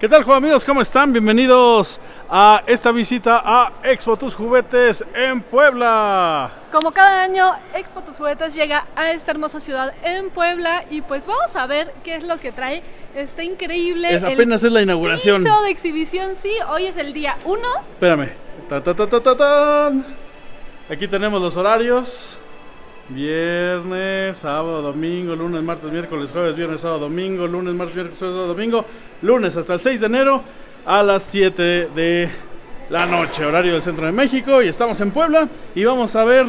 ¿Qué tal, amigos? ¿Cómo están? Bienvenidos a esta visita a Expo Tus Juguetes en Puebla. Como cada año, Expo Tus Juguetes llega a esta hermosa ciudad en Puebla y pues vamos a ver qué es lo que trae. Está increíble. Es, apenas es la inauguración. Piso de exhibición, sí. Hoy es el día 1. Espérame. Ta. Aquí tenemos los horarios. Viernes, sábado, domingo, lunes, martes, miércoles, jueves, viernes, sábado, domingo, lunes, martes, miércoles, sábado, domingo, lunes hasta el 6 de enero a las 7 de la noche, horario del centro de México. Y estamos en Puebla y vamos a ver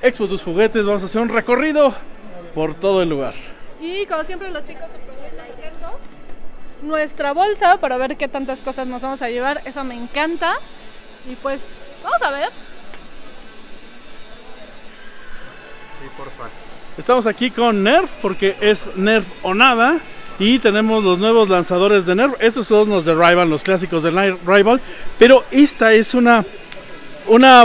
Expo Tus Juguetes. Vamos a hacer un recorrido por todo el lugar. Y como siempre, los chicos. Nuestra bolsa para ver qué tantas cosas nos vamos a llevar. Eso me encanta. Y pues, vamos a ver. Estamos aquí con Nerf porque es Nerf o nada. Y tenemos los nuevos lanzadores de Nerf. Estos son los de Rival, los clásicos de Rival. Pero esta es una, una,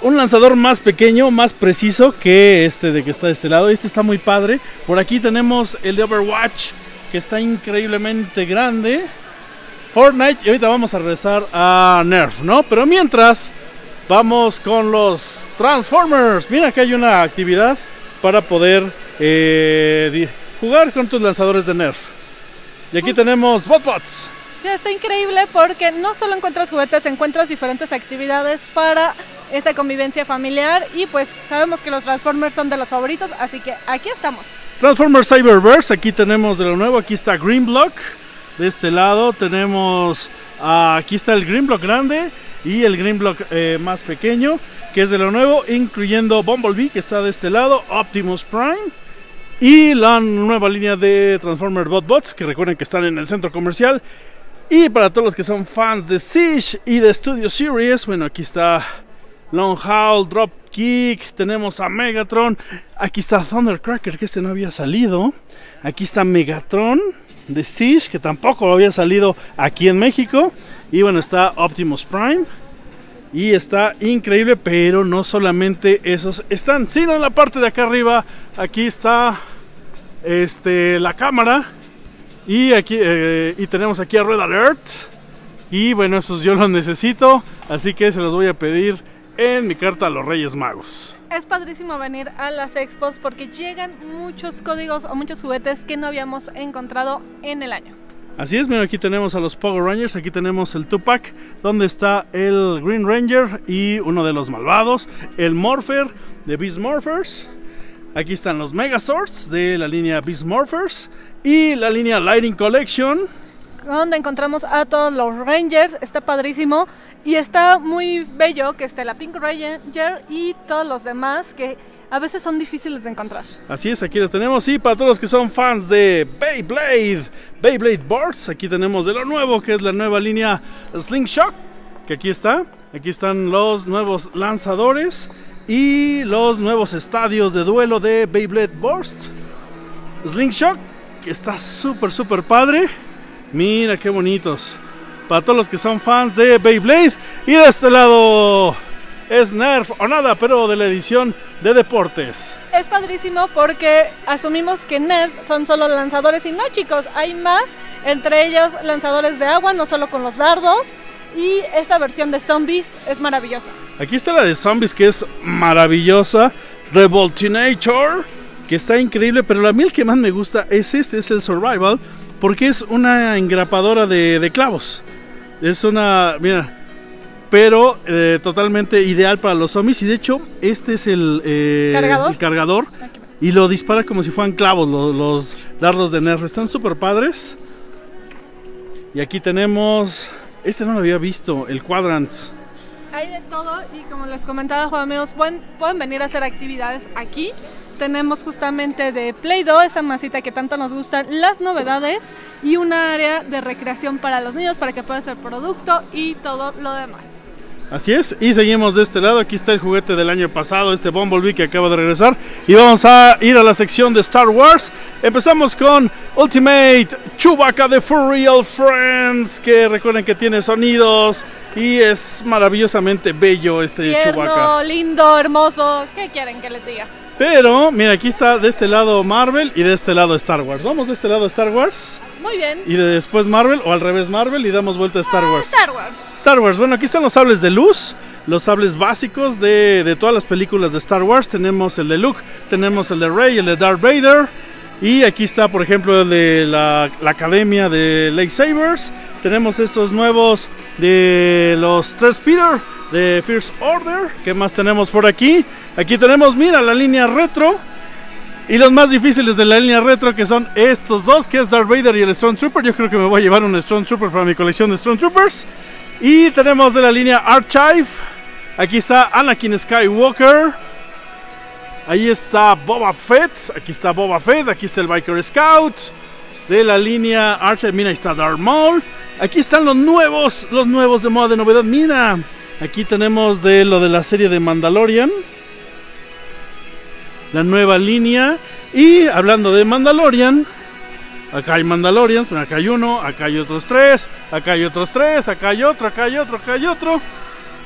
un lanzador más pequeño, más preciso que este de que está de este lado. Este está muy padre. Por aquí tenemos el de Overwatch, que está increíblemente grande. Fortnite. Y ahorita vamos a regresar a Nerf, ¿no? Pero mientras, vamos con los Transformers. Mira que hay una actividad para poder eh, jugar con tus lanzadores de Nerf. Y aquí tenemos BotBots. Ya está increíble porque no solo encuentras juguetes, encuentras diferentes actividades para esa convivencia familiar y pues sabemos que los Transformers son de los favoritos, así que aquí estamos. Transformers Cyberverse, aquí tenemos de lo nuevo, aquí está Green Block, de este lado tenemos, ah, aquí está el Green Block grande y el Green Block eh, más pequeño, que es de lo nuevo, incluyendo Bumblebee, que está de este lado, Optimus Prime. Y la nueva línea de Transformer BotBots, que recuerden que están en el centro comercial. Y para todos los que son fans de Siege y de Studio Series, bueno, aquí está Long Howl, Dropkick, tenemos a Megatron. Aquí está Thundercracker, que este no había salido. Aquí está Megatron de Siege, que tampoco había salido aquí en México. Y bueno, está Optimus Prime. Y está increíble, pero no solamente esos están, sino en la parte de acá arriba, aquí está este, la cámara. Y aquí eh, y tenemos aquí a Red Alert. Y bueno, esos yo los necesito, así que se los voy a pedir en mi carta a los Reyes Magos. Es padrísimo venir a las expos porque llegan muchos códigos o muchos juguetes que no habíamos encontrado en el año. Así es, mira, aquí tenemos a los Power Rangers, aquí tenemos el Tupac, donde está el Green Ranger y uno de los malvados, el Morpher de Beast Morphers. Aquí están los Megazords de la línea Beast Morphers y la línea Lighting Collection. Donde encontramos a todos los Rangers, está padrísimo y está muy bello que esté la Pink Ranger y todos los demás que a veces son difíciles de encontrar. Así es, aquí lo tenemos. Y para todos los que son fans de Beyblade, Beyblade Boards, aquí tenemos de lo nuevo, que es la nueva línea Slingshot, que aquí está. Aquí están los nuevos lanzadores y los nuevos estadios de duelo de Beyblade Burst. Slingshot, que está súper, súper padre. Mira qué bonitos. Para todos los que son fans de Beyblade. Y de este lado es Nerf o nada, pero de la edición de deportes. Es padrísimo porque asumimos que Nerf son solo lanzadores y no chicos, hay más, entre ellos lanzadores de agua, no solo con los dardos. Y esta versión de zombies es maravillosa. Aquí está la de zombies que es maravillosa. Revoltinator, que está increíble, pero la mil que más me gusta es este, es el Survival, porque es una engrapadora de, de clavos. Es una, mira, pero eh, totalmente ideal para los zombies. Y de hecho, este es el, eh, ¿Cargador? Y lo dispara como si fueran clavos los, dardos de Nerf. Están súper padres. Y aquí tenemos. Este no lo había visto, el Quadrant. Hay de todo y como les comentaba Juan amigos, pueden, pueden venir a hacer actividades aquí. Tenemos justamente de Play-Doh, esa masita que tanto nos gustan, las novedades y un área de recreación para los niños para que puedan hacer producto y todo lo demás. Así es, y seguimos de este lado. Aquí está el juguete del año pasado, este Bumblebee que acaba de regresar. Y vamos a ir a la sección de Star Wars. Empezamos con Ultimate Chewbacca de For Real Friends, que recuerden que tiene sonidos y es maravillosamente bello este Tierno, Chewbacca. lindo, hermoso. ¿Qué quieren que les diga? Pero, mira, aquí está de este lado Marvel y de este lado Star Wars. Vamos de este lado Star Wars. Muy bien. Y después Marvel, o al revés Marvel, y damos vuelta a Star Ah, Wars. Star Wars. Star Wars, bueno, aquí están los sables de luz, los sables básicos de, de todas las películas de Star Wars. Tenemos el de Luke, tenemos el de Rey, el de Darth Vader. Y aquí está, por ejemplo, el de la, la Academia de Lightsabers. Tenemos estos nuevos de los tres Peter de First Order. ¿Qué más tenemos por aquí? Aquí tenemos, mira, la línea retro. Y los más difíciles de la línea retro que son estos dos, que es Darth Vader y el Stormtrooper. Yo creo que me voy a llevar un Stormtrooper para mi colección de Stormtroopers. Y tenemos de la línea Archive. Aquí está Anakin Skywalker. Ahí está Boba Fett. Aquí está Boba Fett. Aquí está el Biker Scout. De la línea Archive. Mira, ahí está Darth Maul. Aquí están los nuevos. Los nuevos de moda de novedad. Mira. Aquí tenemos de lo de la serie de Mandalorian. La nueva línea. Y hablando de Mandalorian. Acá hay Mandalorians, acá hay uno, acá hay otros tres, acá hay otros tres, acá hay otro, acá hay otro, acá hay otro.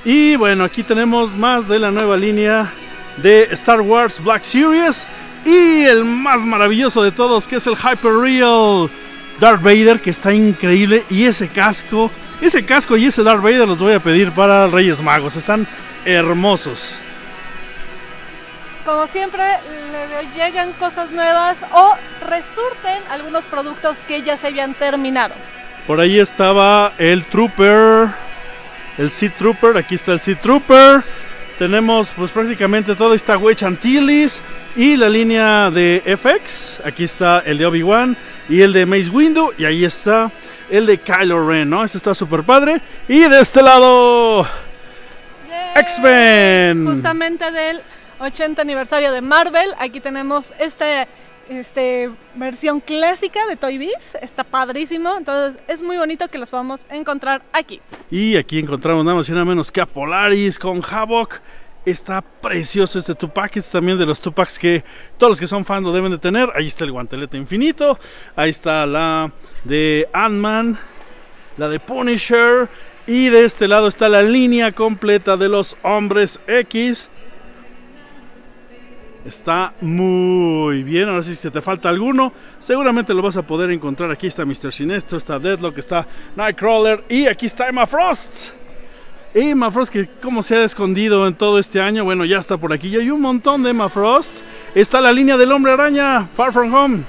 Y bueno, aquí tenemos más de la nueva línea de Star Wars Black Series. Y el más maravilloso de todos, que es el Hyper Real Darth Vader, que está increíble. Y ese casco, ese casco y ese Darth Vader los voy a pedir para Reyes Magos. Están hermosos. Como siempre, le llegan cosas nuevas o resurten algunos productos que ya se habían terminado. Por ahí estaba el Trooper, el Sea Trooper, aquí está el Sea Trooper. Tenemos pues prácticamente todo, está Wedge Antilles y la línea de FX. Aquí está el de Obi-Wan y el de Mace Windu y ahí está el de Kylo Ren, ¿no? Este está súper padre. Y de este lado. X-Men. Justamente del 80 aniversario de Marvel. Aquí tenemos esta este, versión clásica de Toy Biz. Está padrísimo. Entonces es muy bonito que los podamos encontrar aquí. Y aquí encontramos nada más y nada menos que a Polaris con Havoc. Está precioso este Tupac. Es también de los Tupacs que todos los que son fans lo deben de tener. Ahí está el guantelete infinito. Ahí está la de Ant-Man. La de Punisher. Y de este lado está la línea completa de los hombres X. Está muy bien. Ahora sí, si te falta alguno, seguramente lo vas a poder encontrar. Aquí está Mr. Sinestro, está Deadlock, está Nightcrawler y aquí está Emma Frost. Emma Frost, que como se ha escondido en todo este año, bueno, ya está por aquí. Y hay un montón de Emma Frost. Está la línea del hombre araña, Far From Home.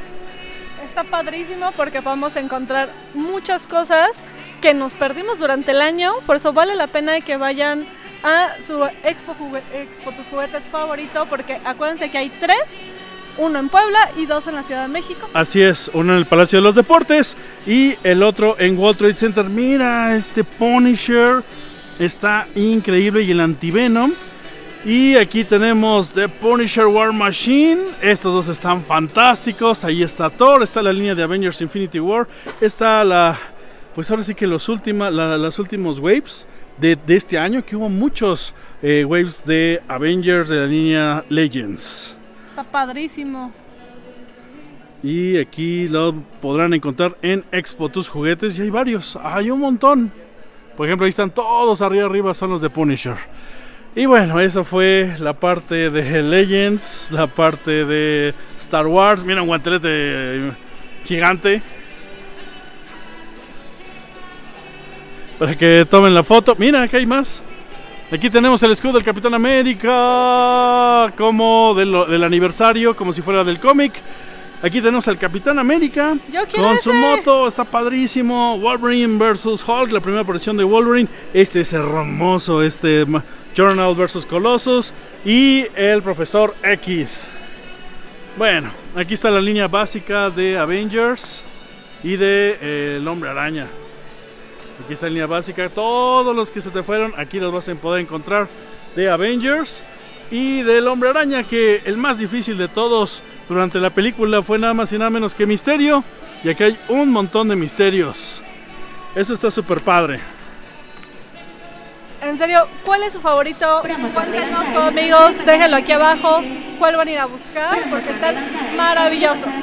Está padrísimo porque podemos encontrar muchas cosas que nos perdimos durante el año. Por eso vale la pena que vayan a su Expo, Expo Tus Juguetes favorito porque acuérdense que hay tres, uno en Puebla y dos en la Ciudad de México. Así es, uno en el Palacio de los Deportes y el otro en World Trade Center. Mira, este Punisher está increíble y el Antivenom. Y aquí tenemos The Punisher War Machine. Estos dos están fantásticos. Ahí está Thor, está la línea de Avengers Infinity War. Está la, pues ahora sí que los última, la, las últimos waves de, de, este año, que hubo muchos eh, waves de Avengers de la línea Legends. Está padrísimo. Y aquí lo podrán encontrar en Expo Tus Juguetes. Y hay varios, hay un montón. Por ejemplo, ahí están todos arriba arriba, son los de Punisher. Y bueno, eso fue la parte de Legends, la parte de Star Wars. Mira un guantelete gigante. Para que tomen la foto. Mira, aquí hay más. Aquí tenemos el escudo del Capitán América como de lo, del aniversario, como si fuera del cómic. Aquí tenemos al Capitán América con ese. su moto, está padrísimo. Wolverine versus Hulk, la primera aparición de Wolverine. Este es hermoso, este Journal versus Colossus y el Profesor X. Bueno, aquí está la línea básica de Avengers y de eh, El Hombre Araña. Aquí está la línea básica. Todos los que se te fueron, aquí los vas a poder encontrar de Avengers y del Hombre Araña, que el más difícil de todos durante la película fue nada más y nada menos que Misterio. Y aquí hay un montón de misterios. Eso está súper padre. En serio, ¿cuál es su favorito? Cuéntenos, amigos, déjenlo aquí abajo. ¿Cuál van a ir a buscar? Porque están maravillosos.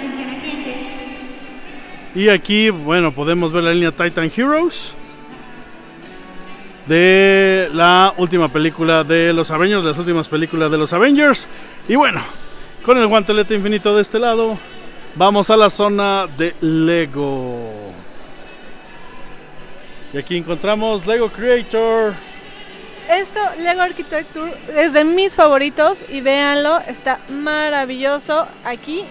Y aquí, bueno, podemos ver la línea Titan Heroes de la última película de los Avengers, de las últimas películas de los Avengers. Y bueno, con el guantelete infinito de este lado, Vamos a la zona de Lego. Y aquí encontramos Lego Creator. Esto, Lego Architecture, es de mis favoritos y véanlo, está maravilloso. Aquí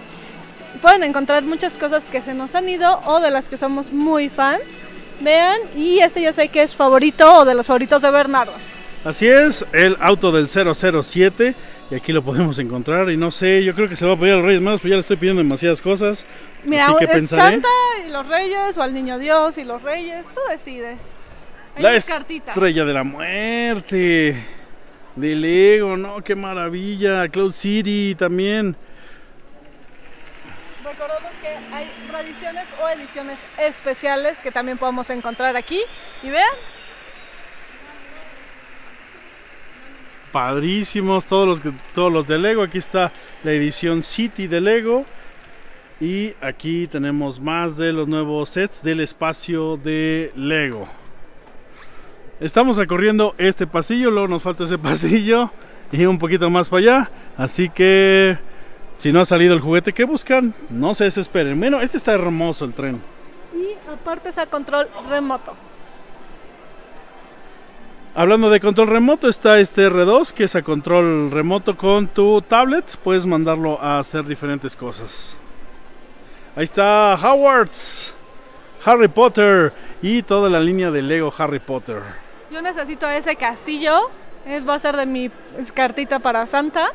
pueden encontrar muchas cosas que se nos han ido o de las que somos muy fans. Vean, y este yo sé que es favorito o de los favoritos de Bernardo. Así es, el auto del 007. Y aquí lo podemos encontrar. Y no sé, yo creo que se lo va a pedir a los Reyes Magos, pero ya le estoy pidiendo demasiadas cosas. Mira, así que es pensaré. Santa y los Reyes, o al Niño Dios y los Reyes, tú decides. Hay La cartitas. estrella de la muerte. De Lego, ¿no? Qué maravilla. Cloud City también. Recordemos que hay reediciones o ediciones especiales que también podemos encontrar aquí. Y vean, Padrísimos todos los, que- todos los de Lego. Aquí está la edición City de Lego. Y aquí tenemos más de los nuevos sets del espacio de Lego. Estamos recorriendo este pasillo, luego nos falta ese pasillo y un poquito más para allá. Así que si no ha salido el juguete que buscan, no se desesperen. Bueno, este está hermoso el tren. y aparte es a control remoto. Hablando de control remoto, está este R2 que es a control remoto con tu tablet. Puedes mandarlo a hacer diferentes cosas. Ahí está Howard's, Harry Potter y toda la línea de Lego Harry Potter. Yo necesito ese castillo. Es, va a ser de mi cartita para Santa.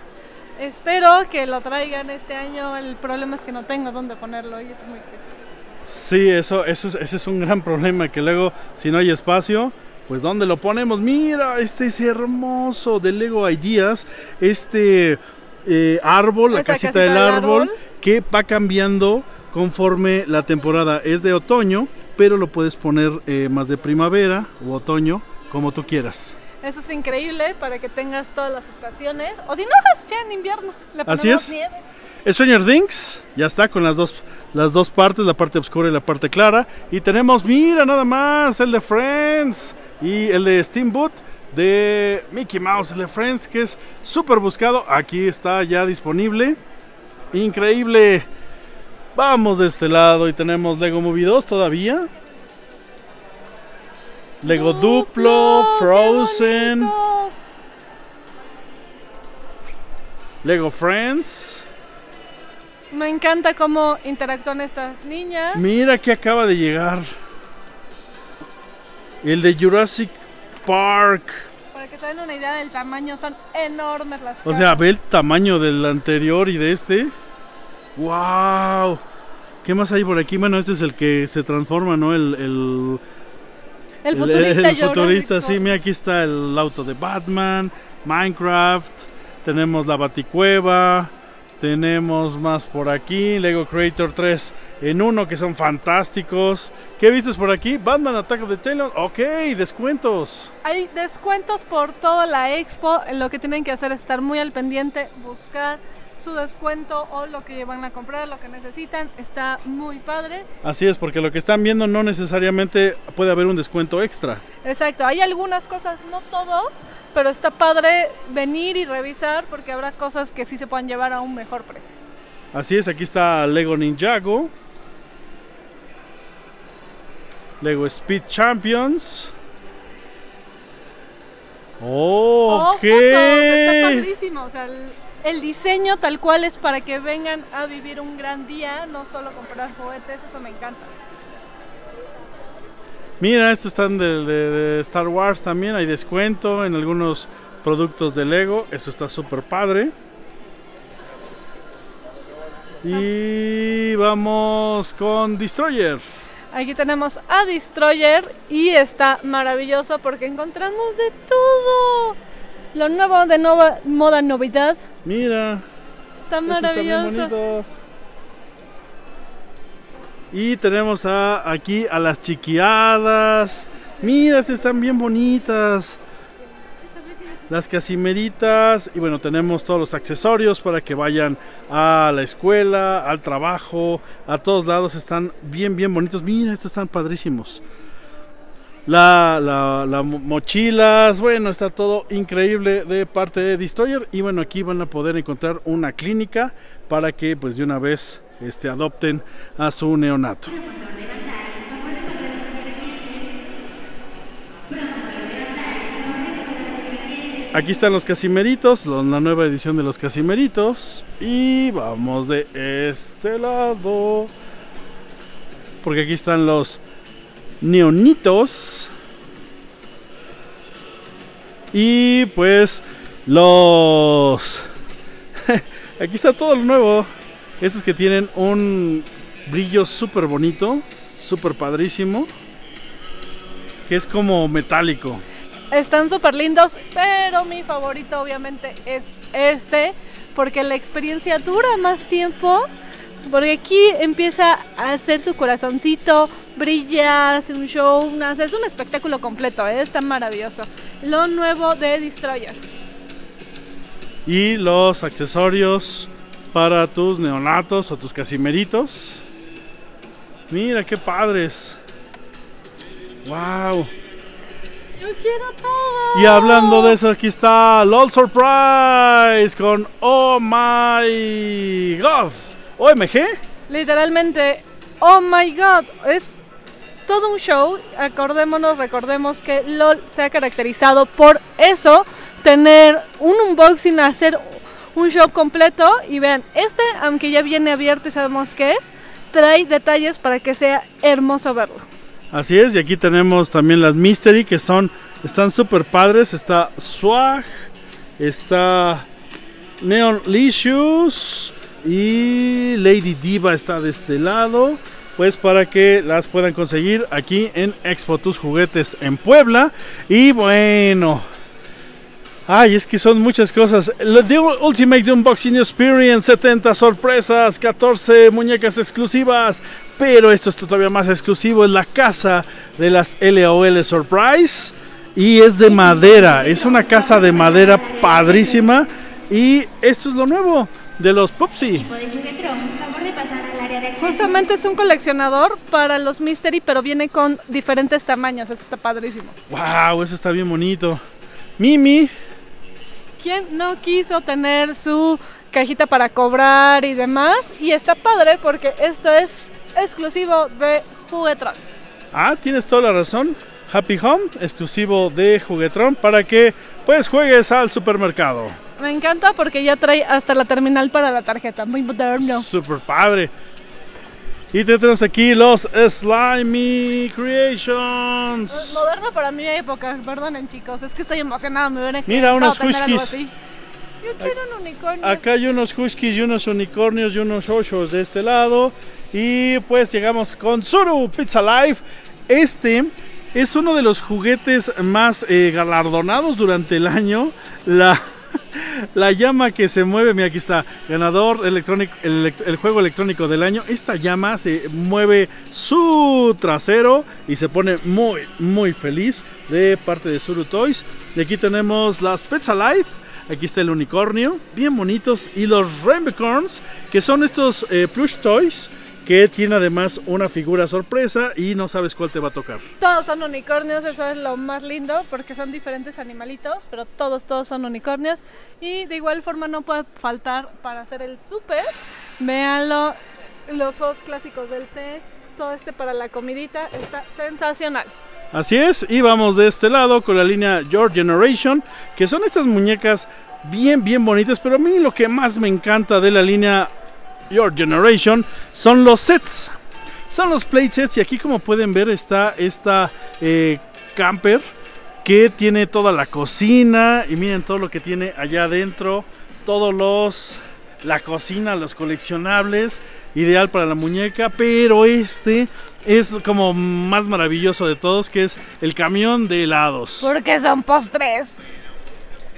Espero que lo traigan este año. El problema es que no tengo dónde ponerlo y eso es muy triste. Sí, eso, eso es, ese es un gran problema que luego si no hay espacio, pues ¿dónde lo ponemos? Mira, este es hermoso de Lego Ideas, este eh, árbol, la casita, casita del del árbol, árbol. que va cambiando conforme la temporada es de otoño, pero lo puedes poner eh, más de primavera o otoño, como tú quieras. Eso es increíble para que tengas todas las estaciones. O si no, ya en invierno. Le Así es. nieve. Stranger Things, ya está con las dos, las dos partes, la parte oscura y la parte clara. Y tenemos, mira nada más, el de Friends y el de Steamboat de Mickey Mouse, el de Friends, que es súper buscado. Aquí está ya disponible. Increíble. Vamos de este lado y tenemos Lego Movie 2 todavía. Lego Duplo, Frozen. Lego Friends. Me encanta cómo interactúan estas niñas. Mira que acaba de llegar. El de Jurassic Park. Para que se den una idea del tamaño, son enormes las O sea, ve el tamaño del anterior y de este. ¡Wow! ¿Qué más hay por aquí? Bueno, este es el que se transforma, ¿no? El, el, el futurista, el futurista, sí. Mira, aquí está el auto de Batman, Minecraft. Tenemos la Baticueva. Tenemos más por aquí. Lego Creator 3 en uno que son fantásticos. ¿Qué vistes por aquí? Batman Attack of the Talon. Ok, descuentos. Hay descuentos por toda la expo. Lo que tienen que hacer es estar muy al pendiente, buscar su descuento o lo que van a comprar, lo que necesitan. Está muy padre. Así es, porque lo que están viendo no necesariamente puede haber un descuento extra. Exacto, hay algunas cosas, no todo, pero está padre venir y revisar porque habrá cosas que sí se puedan llevar a un mejor precio. Así es, aquí está Lego Ninjago. Lego Speed Champions. Oh, está padrísimo. O sea, el, el diseño tal cual es para que vengan a vivir un gran día, no solo comprar juguetes, eso me encanta. Mira, estos están de, de- de Star Wars también. Hay descuento en algunos productos de Lego. Eso está súper padre. Y vamos con Destroyer. Aquí tenemos a Destroyer y está maravilloso porque encontramos de todo. Lo nuevo de nova, moda novedad Mira, está maravilloso. Y tenemos aquí a las chiquiadas. Mira, estas están bien bonitas. Las casimeritas. Y bueno, tenemos todos los accesorios para que vayan a la escuela, al trabajo, a todos lados. Están bien, bien bonitos. Mira, estos están padrísimos. La, la, la mo- mochilas, bueno, está todo increíble de parte de Destroyer. Y bueno, aquí van a poder encontrar una clínica para que pues de una vez este, adopten a su neonato. Aquí están los Casimeritos, la nueva edición de los Casimeritos. Y vamos de este lado. Porque aquí están los neonitos. Y pues los... aquí está todo lo nuevo. Estos que tienen un brillo súper bonito, súper padrísimo. Que es como metálico. Están súper lindos, pero mi favorito obviamente es este, porque la experiencia dura más tiempo. Porque aquí empieza a hacer su corazoncito, brillar, hace un show, es un espectáculo completo, ¿eh? está maravilloso. Lo nuevo de Destroyer. Y los accesorios para tus neonatos o tus casimeritos. Mira qué padres. Wow. Yo quiero todo. Y hablando de eso, aquí está LOL Surprise con Oh My God. OMG. Literalmente, Oh My God. Es todo un show. Acordémonos, recordemos que LOL se ha caracterizado por eso. Tener un unboxing, hacer un show completo. Y vean, este, aunque ya viene abierto y sabemos qué es, trae detalles para que sea hermoso verlo. Así es, y aquí tenemos también las Mystery que son, están súper padres. Está Swag, está Neon Licious y Lady Diva está de este lado. Pues para que las puedan conseguir aquí en Expo Tus Juguetes en Puebla. Y bueno, Ay, es que son muchas cosas. The Ultimate Unboxing Experience, 70 sorpresas, 14 muñecas exclusivas. Pero esto es todavía más exclusivo. Es la casa de las LOL Surprise. Y es de madera. Es una casa de madera padrísima. Y esto es lo nuevo de los Popsy. Justamente es un coleccionador para los Mystery, pero viene con diferentes tamaños. Eso está padrísimo. Wow, eso está bien bonito. Mimi, ¿Quién no quiso tener su cajita para cobrar y demás? Y está padre porque esto es exclusivo de Juguetron. Ah, tienes toda la razón. Happy Home, exclusivo de Juguetron para que pues juegues al supermercado. Me encanta porque ya trae hasta la terminal para la tarjeta, muy moderno. Super padre. Y tenemos aquí los Slimy Creations. Moderno para mi época, perdonen chicos, es que estoy emocionada, me ven Mira unos huskies. Yo quiero un unicornio. Acá hay unos huskies y unos unicornios y unos oshos de este lado. Y pues llegamos con Zuru Pizza Life. Este es uno de los juguetes más eh, galardonados durante el año. La la llama que se mueve, mira aquí está, ganador electrónico, el, juego electrónico del año. Esta llama se mueve su trasero y se pone muy, muy feliz de parte de Suru Toys. Y aquí tenemos las Pets Alive. Aquí está el unicornio, bien bonitos. Y los Rainbocorns, que son estos eh, plush toys que tiene además una figura sorpresa y no sabes cuál te va a tocar. Todos son unicornios, eso es lo más lindo porque son diferentes animalitos, pero todos, todos son unicornios y de igual forma no puede faltar para hacer el súper. Véanlo, los juegos clásicos del té, todo este para la comidita está sensacional. Así es, y vamos de este lado con la línea Your Generation, que son estas muñecas bien, bien bonitas, pero a mí lo que más me encanta de la línea Your Generation son los sets. Son los playsets y aquí como pueden ver está esta eh, camper que tiene toda la cocina y miren todo lo que tiene allá adentro. Todos los... La cocina, los coleccionables, ideal para la muñeca, pero este es como más maravilloso de todos, que es el camión de helados. Porque son postres.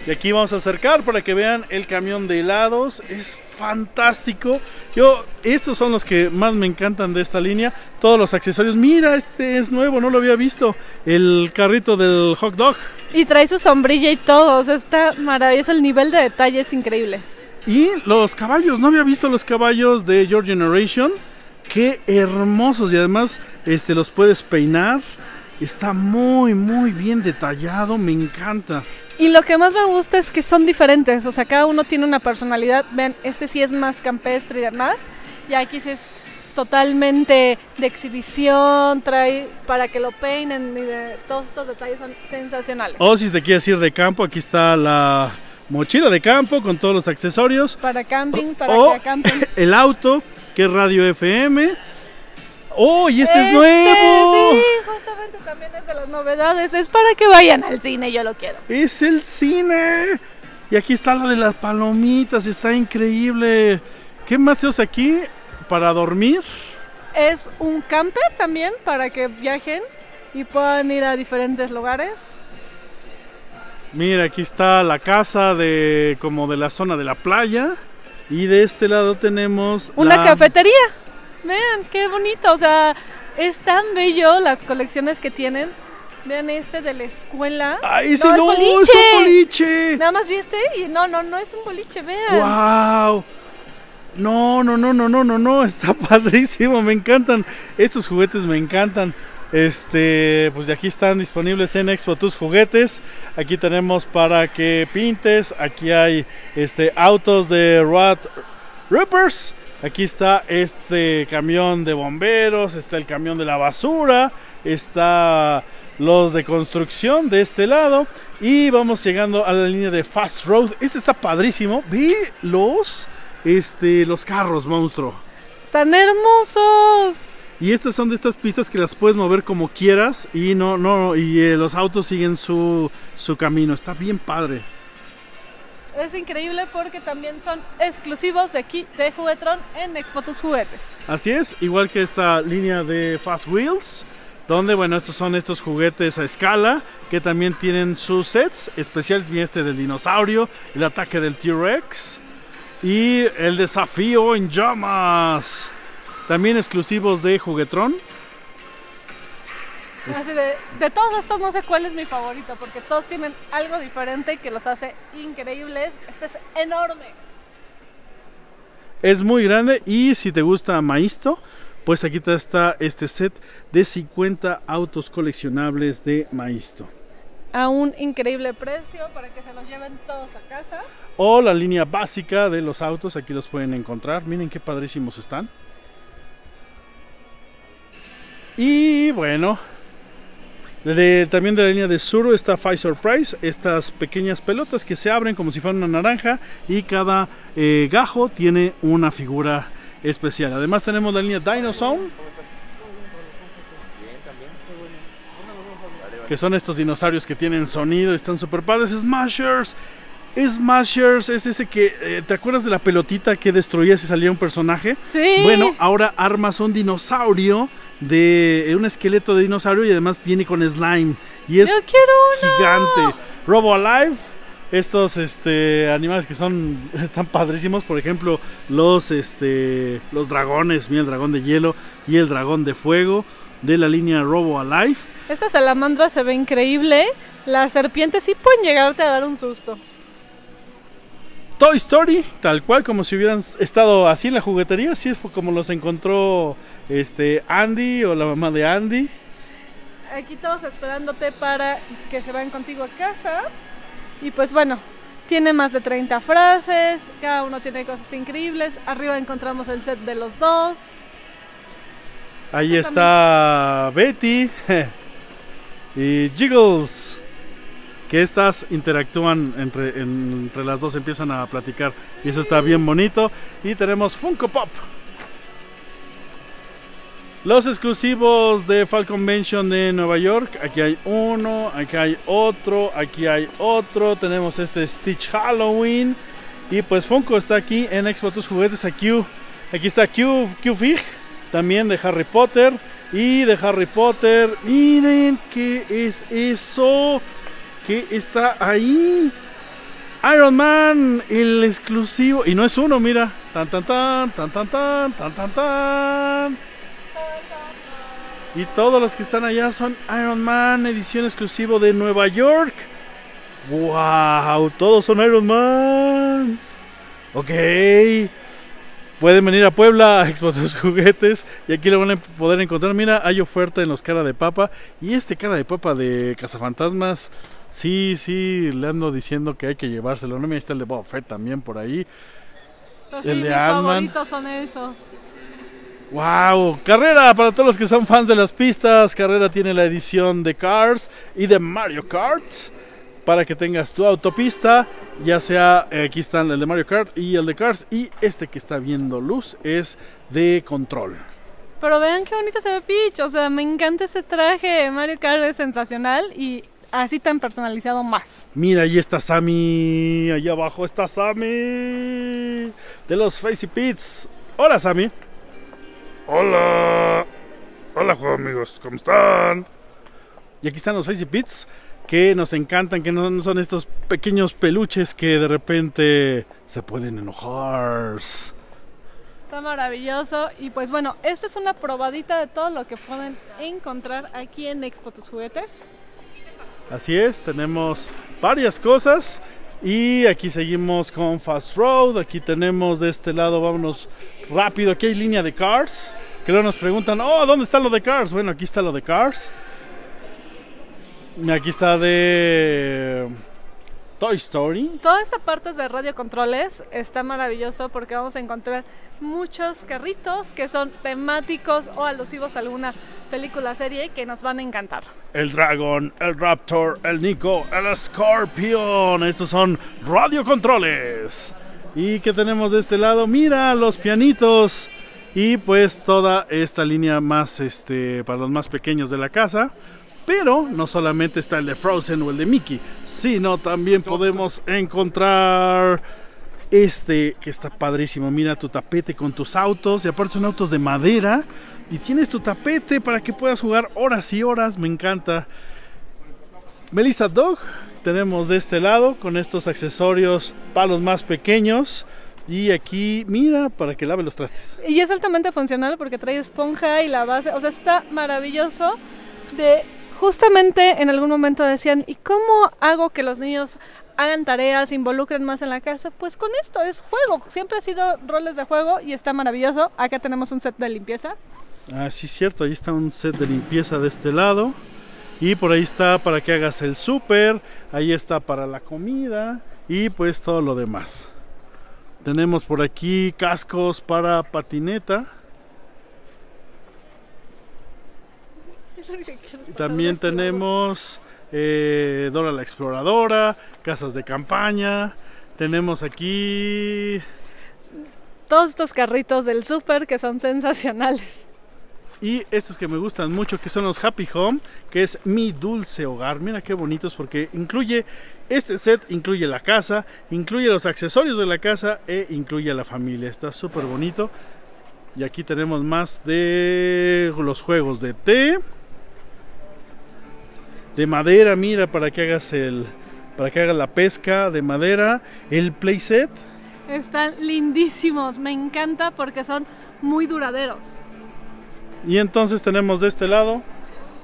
Y aquí vamos a acercar para que vean el camión de helados. Es fantástico. Yo, estos son los que más me encantan de esta línea. Todos los accesorios. Mira, este es nuevo, no lo había visto. El carrito del hot dog. Y trae su sombrilla y todo. O sea, está maravilloso. El nivel de detalle es increíble. Y los caballos. No había visto los caballos de Your Generation. Qué hermosos. Y además, este, los puedes peinar. Está muy, muy bien detallado. Me encanta. Y lo que más me gusta es que son diferentes, o sea, cada uno tiene una personalidad. Ven, este sí es más campestre y demás. Y aquí sí es totalmente de exhibición, trae para que lo peinen y de, todos estos detalles son sensacionales. O si te quieres ir de campo, aquí está la mochila de campo con todos los accesorios. Para camping, para o que acampen. el auto, que es radio FM. ¡Oh, y este, es Este, nuevo! Sí, justamente también es de las novedades. Es para que vayan al cine, yo lo quiero. Es el cine. Y aquí está la de las palomitas, está increíble. ¿Qué más tenemos aquí para dormir? Es un camper también para que viajen y puedan ir a diferentes lugares. Mira, aquí está la casa de como de la zona de la playa. Y de este lado tenemos Una la- cafetería. Vean, qué bonito. O sea, es tan bello las colecciones que tienen. Vean este de la escuela. ¡Ay, ese No, no! ¡Es boliche. un boliche! Nada más vi este y no, no, no es un boliche, vean. ¡Wow! No, no, no, no, no, no, no, está padrísimo, me encantan. Estos juguetes me encantan. Este, pues de aquí están disponibles en Expo tus juguetes. Aquí tenemos para que pintes. Aquí hay este autos de Rod Rippers. Aquí está este camión de bomberos, está el camión de la basura, está los de construcción de este lado y vamos llegando a la línea de Fast Road. Este está padrísimo. Ve los este los carros, monstruo. Están hermosos. Y estas son de estas pistas que las puedes mover como quieras y no no y eh, los autos siguen su su camino. Está bien padre. Es increíble porque también son exclusivos de aquí, de Juguetron, en Expo Tus Juguetes. Así es, igual que esta línea de Fast Wheels, donde, bueno, estos son estos juguetes a escala que también tienen sus sets especiales, bien este del dinosaurio, el ataque del T-Rex y el desafío en llamas. También exclusivos de Juguetron. Así de, de todos estos no sé cuál es mi favorito porque todos tienen algo diferente que los hace increíbles. Este es enorme. Es muy grande y si te gusta Maisto, pues aquí te está este set de 50 autos coleccionables de Maisto. A un increíble precio para que se los lleven todos a casa. O la línea básica de los autos, aquí los pueden encontrar. Miren qué padrísimos están. Y bueno, de- también de la línea de Suro está Five Surprise, estas pequeñas pelotas que se abren como si fueran una naranja y cada eh, gajo tiene una figura especial. Además tenemos la línea Dinosaur, que son estos dinosaurios que tienen sonido, están super padres. Smashers, Smashers es ese que, eh, ¿te acuerdas de la pelotita que destruías y salía un personaje? Sí. Bueno, ahora armas un dinosaurio de eh, un esqueleto de dinosaurio y además viene con slime y es Yo quiero uno. gigante. Robo Alive, estos este animales que son están padrísimos, por ejemplo, los este los dragones, mira el dragón de hielo y el dragón de fuego de la línea Robo Alive. Esta salamandra se ve increíble. Las serpientes sí pueden llegarte a dar un susto. Toy Story, tal cual como si hubieran estado así en la juguetería, así fue como los encontró este Andy o la mamá de Andy. Aquí todos esperándote para que se vayan contigo a casa. Y pues bueno, tiene más de 30 frases, cada uno tiene cosas increíbles. Arriba encontramos el set de los dos. Ahí está Betty y Jiggles. Que estas interactúan entre, en- entre las dos, empiezan a platicar. Y eso está bien bonito. Y tenemos Funko Pop. Los exclusivos de Fall Convention de Nueva York. Aquí hay uno, aquí hay otro, aquí hay otro. Tenemos este Stitch Halloween. Y pues Funko está aquí en Expo Tus Juguetes. Aquí, aquí está Q, Q Fig, también de Harry Potter. Y de Harry Potter, miren qué es eso. ¿Qué está ahí? Iron Man, el exclusivo. Y no es uno, mira. Tan tan tan, tan tan tan, tan tan tan. Y todos los que están allá son Iron Man, edición exclusivo de Nueva York. ¡Wow! Todos son Iron Man. Ok. Pueden venir a Puebla a Expo tus juguetes y aquí lo van a poder encontrar. Mira, hay oferta en los cara de papa. Y este cara de papa de Cazafantasmas, sí, sí, le ando diciendo que hay que llevárselo. No me está el de Boba Fett también por ahí. Pero sí, El de mis Ant-Man. favoritos son esos. Wow, carrera para todos los que son fans de las pistas. Carrera tiene la edición de Cars y de Mario Kart para que tengas tu autopista, ya sea eh, aquí están el de Mario Kart y el de Cars y este que está viendo luz es de control. Pero vean qué bonita se ve Peach, o sea, me encanta ese traje, Mario Kart es sensacional y así tan personalizado más. Mira, ahí está Sammy, allá abajo está Sammy de los Facey Pits. Hola Sammy. Hola. Hola amigos, ¿cómo están? Y aquí están los Facey Pits que nos encantan, que no son estos pequeños peluches que de repente se pueden enojar. Está maravilloso y pues bueno, esta es una probadita de todo lo que pueden encontrar aquí en Expo Tus Juguetes. Así es, tenemos varias cosas y aquí seguimos con Fast Road, aquí tenemos de este lado, vámonos rápido, aquí hay línea de Cars, que luego nos preguntan, oh, ¿dónde está lo de Cars? Bueno, aquí está lo de Cars. Aquí está de Toy Story. Toda esta parte de radio controles está maravilloso porque vamos a encontrar muchos carritos que son temáticos o alusivos a alguna película serie que nos van a encantar. El dragón, el raptor, el Nico, el Scorpion. Estos son radio controles. ¿Y qué tenemos de este lado? Mira los pianitos. Y pues toda esta línea más este para los más pequeños de la casa. Pero no solamente está el de Frozen o el de Mickey, sino también podemos encontrar este que está padrísimo. Mira tu tapete con tus autos y aparte son autos de madera y tienes tu tapete para que puedas jugar horas y horas. Me encanta. Melissa Dog tenemos de este lado con estos accesorios para los más pequeños. Y aquí, mira, para que lave los trastes. Y es altamente funcional porque trae esponja y la base. O sea, está maravilloso de justamente en algún momento decían, ¿y cómo hago que los niños hagan tareas, involucren más en la casa? Pues con esto, es juego. Siempre ha sido roles de juego y está maravilloso. Acá tenemos un set de limpieza. Ah, sí, cierto. Ahí está un set de limpieza de este lado. Y por ahí está para que hagas el súper. Ahí está para la comida. Y pues todo lo demás. Tenemos por aquí cascos para patineta. También tenemos eh, Dora la Exploradora, casas de campaña. Tenemos aquí todos estos carritos del súper que son sensacionales. Y estos que me gustan mucho, que son los Happy Home, que es mi dulce hogar. Mira qué bonitos porque incluye este set, incluye la casa, incluye los accesorios de la casa e incluye a la familia. Está súper bonito. Y aquí tenemos más de los juegos de té de madera, mira, para que hagas el para que hagas la pesca de madera, el playset. Están lindísimos, me encanta porque son muy duraderos. Y entonces tenemos de este lado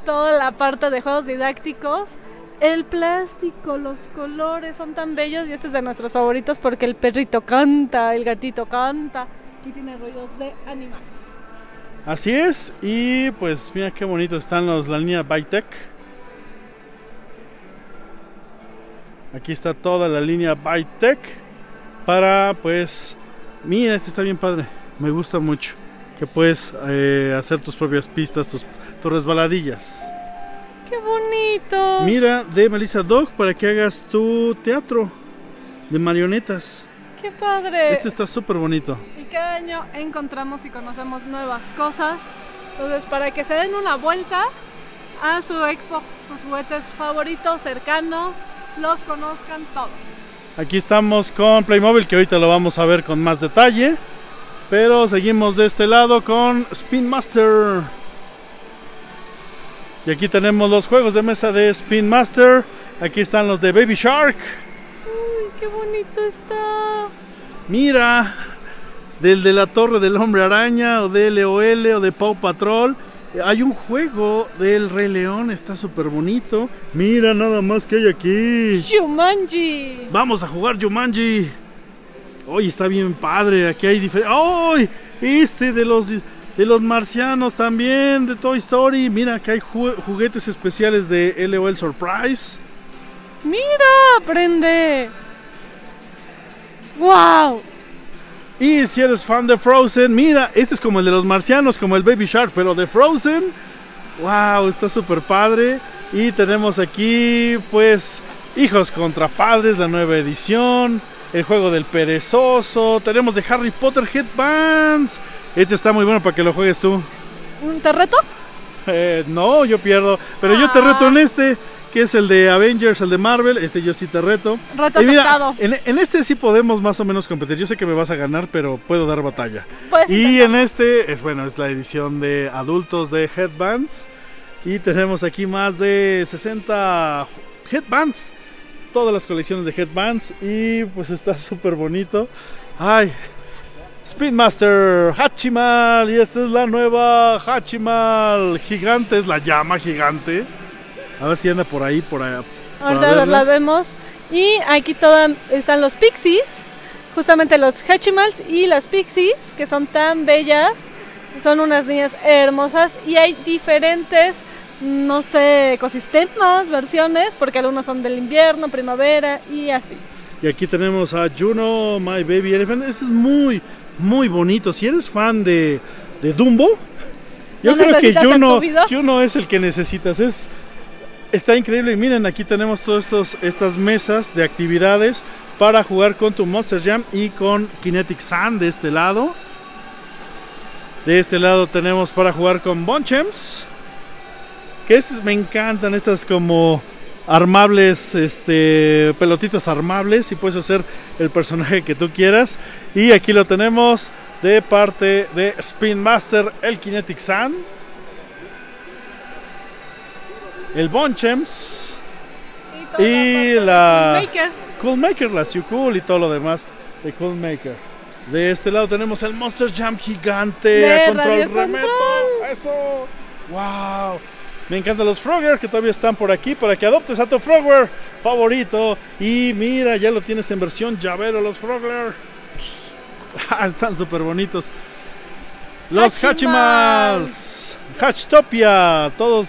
toda la parte de juegos didácticos, el plástico, los colores son tan bellos y este es de nuestros favoritos porque el perrito canta, el gatito canta y tiene ruidos de animales. Así es, y pues mira qué bonito están los la línea Bytech Aquí está toda la línea Bytech para pues mira este está bien padre me gusta mucho que puedes eh, hacer tus propias pistas tus, tus resbaladillas. Qué bonito mira de Melissa Dog para que hagas tu teatro de marionetas. Qué padre este está súper bonito. Y cada año encontramos y conocemos nuevas cosas. Entonces para que se den una vuelta a su expo tus juguetes favoritos cercano los conozcan todos. Aquí estamos con Playmobil, que ahorita lo vamos a ver con más detalle. Pero seguimos de este lado con Spin Master. Y aquí tenemos los juegos de mesa de Spin Master. Aquí están los de Baby Shark. Uy, qué bonito está. Mira, del de la Torre del Hombre Araña, o de LOL, o de Paw Patrol. Hay un juego del Rey León, está súper bonito. Mira nada más que hay aquí. Jumanji. Vamos a jugar Jumanji. Hoy está bien padre. Aquí hay diferentes. ¡Ay! Este de los de los marcianos también de Toy Story. Mira que hay juguetes especiales de LOL Surprise. Mira, prende. ¡Wow! Y si eres fan de Frozen, mira, este es como el de los marcianos, como el Baby Shark, pero de Frozen. Wow, está súper padre. Y tenemos aquí, pues, Hijos contra Padres, la nueva edición. El juego del perezoso. Tenemos de Harry Potter Headbands. Este está muy bueno para que lo juegues tú. ¿Te reto? Eh, no, yo pierdo. Pero yo te reto en este, que es el de Avengers, el de Marvel. Este yo sí te reto. Reto Y mira, aceptado. en, en este sí podemos más o menos competir. Yo sé que me vas a ganar, pero puedo dar batalla. Puedes y intentar. en este es bueno, es la edición de adultos de Headbands. Y tenemos aquí más de 60 Headbands. Todas las colecciones de Headbands. Y pues está súper bonito. Ay. Speedmaster Hachimal. Y esta es la nueva Hachimal gigante. Es la llama gigante. A ver si anda por ahí, por allá. Ahorita la vemos. Y aquí toda, están los pixies, justamente los Hatchimals y las pixies, que son tan bellas. Son unas niñas hermosas y hay diferentes, no sé, ecosistemas, versiones, porque algunos son del invierno, primavera y así. Y aquí tenemos a Juno, My Baby Elephant. Este es muy, muy bonito. Si eres fan de, de Dumbo, yo ¿Lo creo que Juno? Juno es el que necesitas. Es, está increíble. Y miren, aquí tenemos todas estas mesas de actividades para jugar con tu Monster Jam y con Kinetic Sand de este lado. De este lado tenemos para jugar con Bonchems. Que me encantan estas como armables, este, pelotitas armables y puedes hacer el personaje que tú quieras. Y aquí lo tenemos de parte de Spin Master, el Kinetic Sand. El Bonchems, Y la- Maker. Cool Maker, la Cool y todo lo demás de Cool Maker. De este lado tenemos el Monster Jam gigante De a control Radio remoto. Eso. Wow. Me encantan los Frogger que todavía están por aquí para que adoptes a tu Frogger favorito. Y mira, ya lo tienes en versión llavero los Frogger. Ah, Están súper bonitos. Los. Hachimals. Hatchtopia. Todos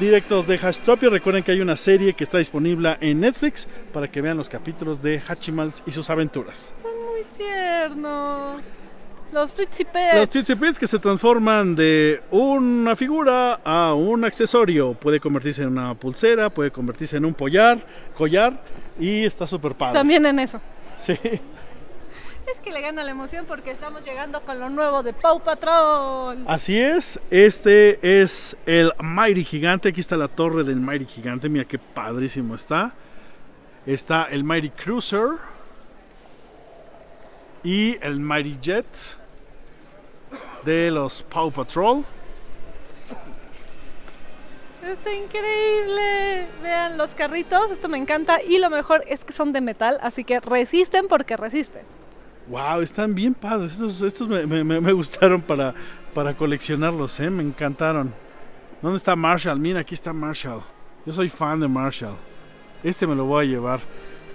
directos de Hatchtopia. Recuerden que hay una serie que está disponible en Netflix para que vean los capítulos de Hachimals y sus aventuras. Son muy tiernos. Los Pets. Los Titsipits que se transforman de una figura a un accesorio. Puede convertirse en una pulsera, puede convertirse en un pollar, collar y está súper padre. También en eso. Sí. Es que le gana la emoción porque estamos llegando con lo nuevo de Paw Patrol. Así es, este es el Mighty Gigante. Aquí está la torre del Mighty Gigante. Mira qué padrísimo está. Está el Mighty Cruiser y el Mighty Jet de los Paw Patrol. Está increíble. Vean los carritos, esto me encanta. Y lo mejor es que son de metal, así que resisten porque resisten. Wow, están bien padres. Estos, estos me, me- me- gustaron para, para coleccionarlos, ¿eh? me encantaron. ¿Dónde está Marshall? Mira, aquí está Marshall. Yo soy fan de Marshall. Este me lo voy a llevar.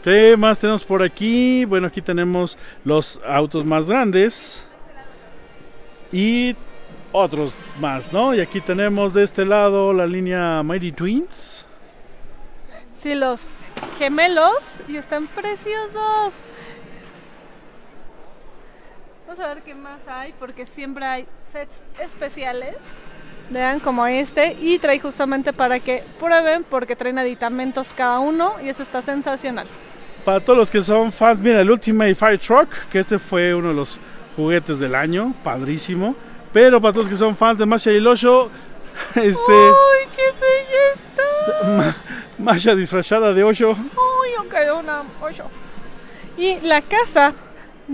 ¿Qué más tenemos por aquí? Bueno, aquí tenemos los autos más grandes. Y otros más, ¿no? Y aquí tenemos de este lado la línea Mighty Twins. Sí, los gemelos y están preciosos. Vamos a ver qué más hay porque siempre hay sets especiales. Vean como este y trae justamente para que prueben porque traen aditamentos cada uno y eso está sensacional. Para todos los que son fans, mira, el Ultimate Fire Truck, que este fue uno de los juguetes del año, padrísimo. Pero para todos los que son fans de Masha y el Osho, este, ¡Uy, qué bella está! Masha disfrazada de Osho. ¡Uy, ok, una ocho! Y la casa,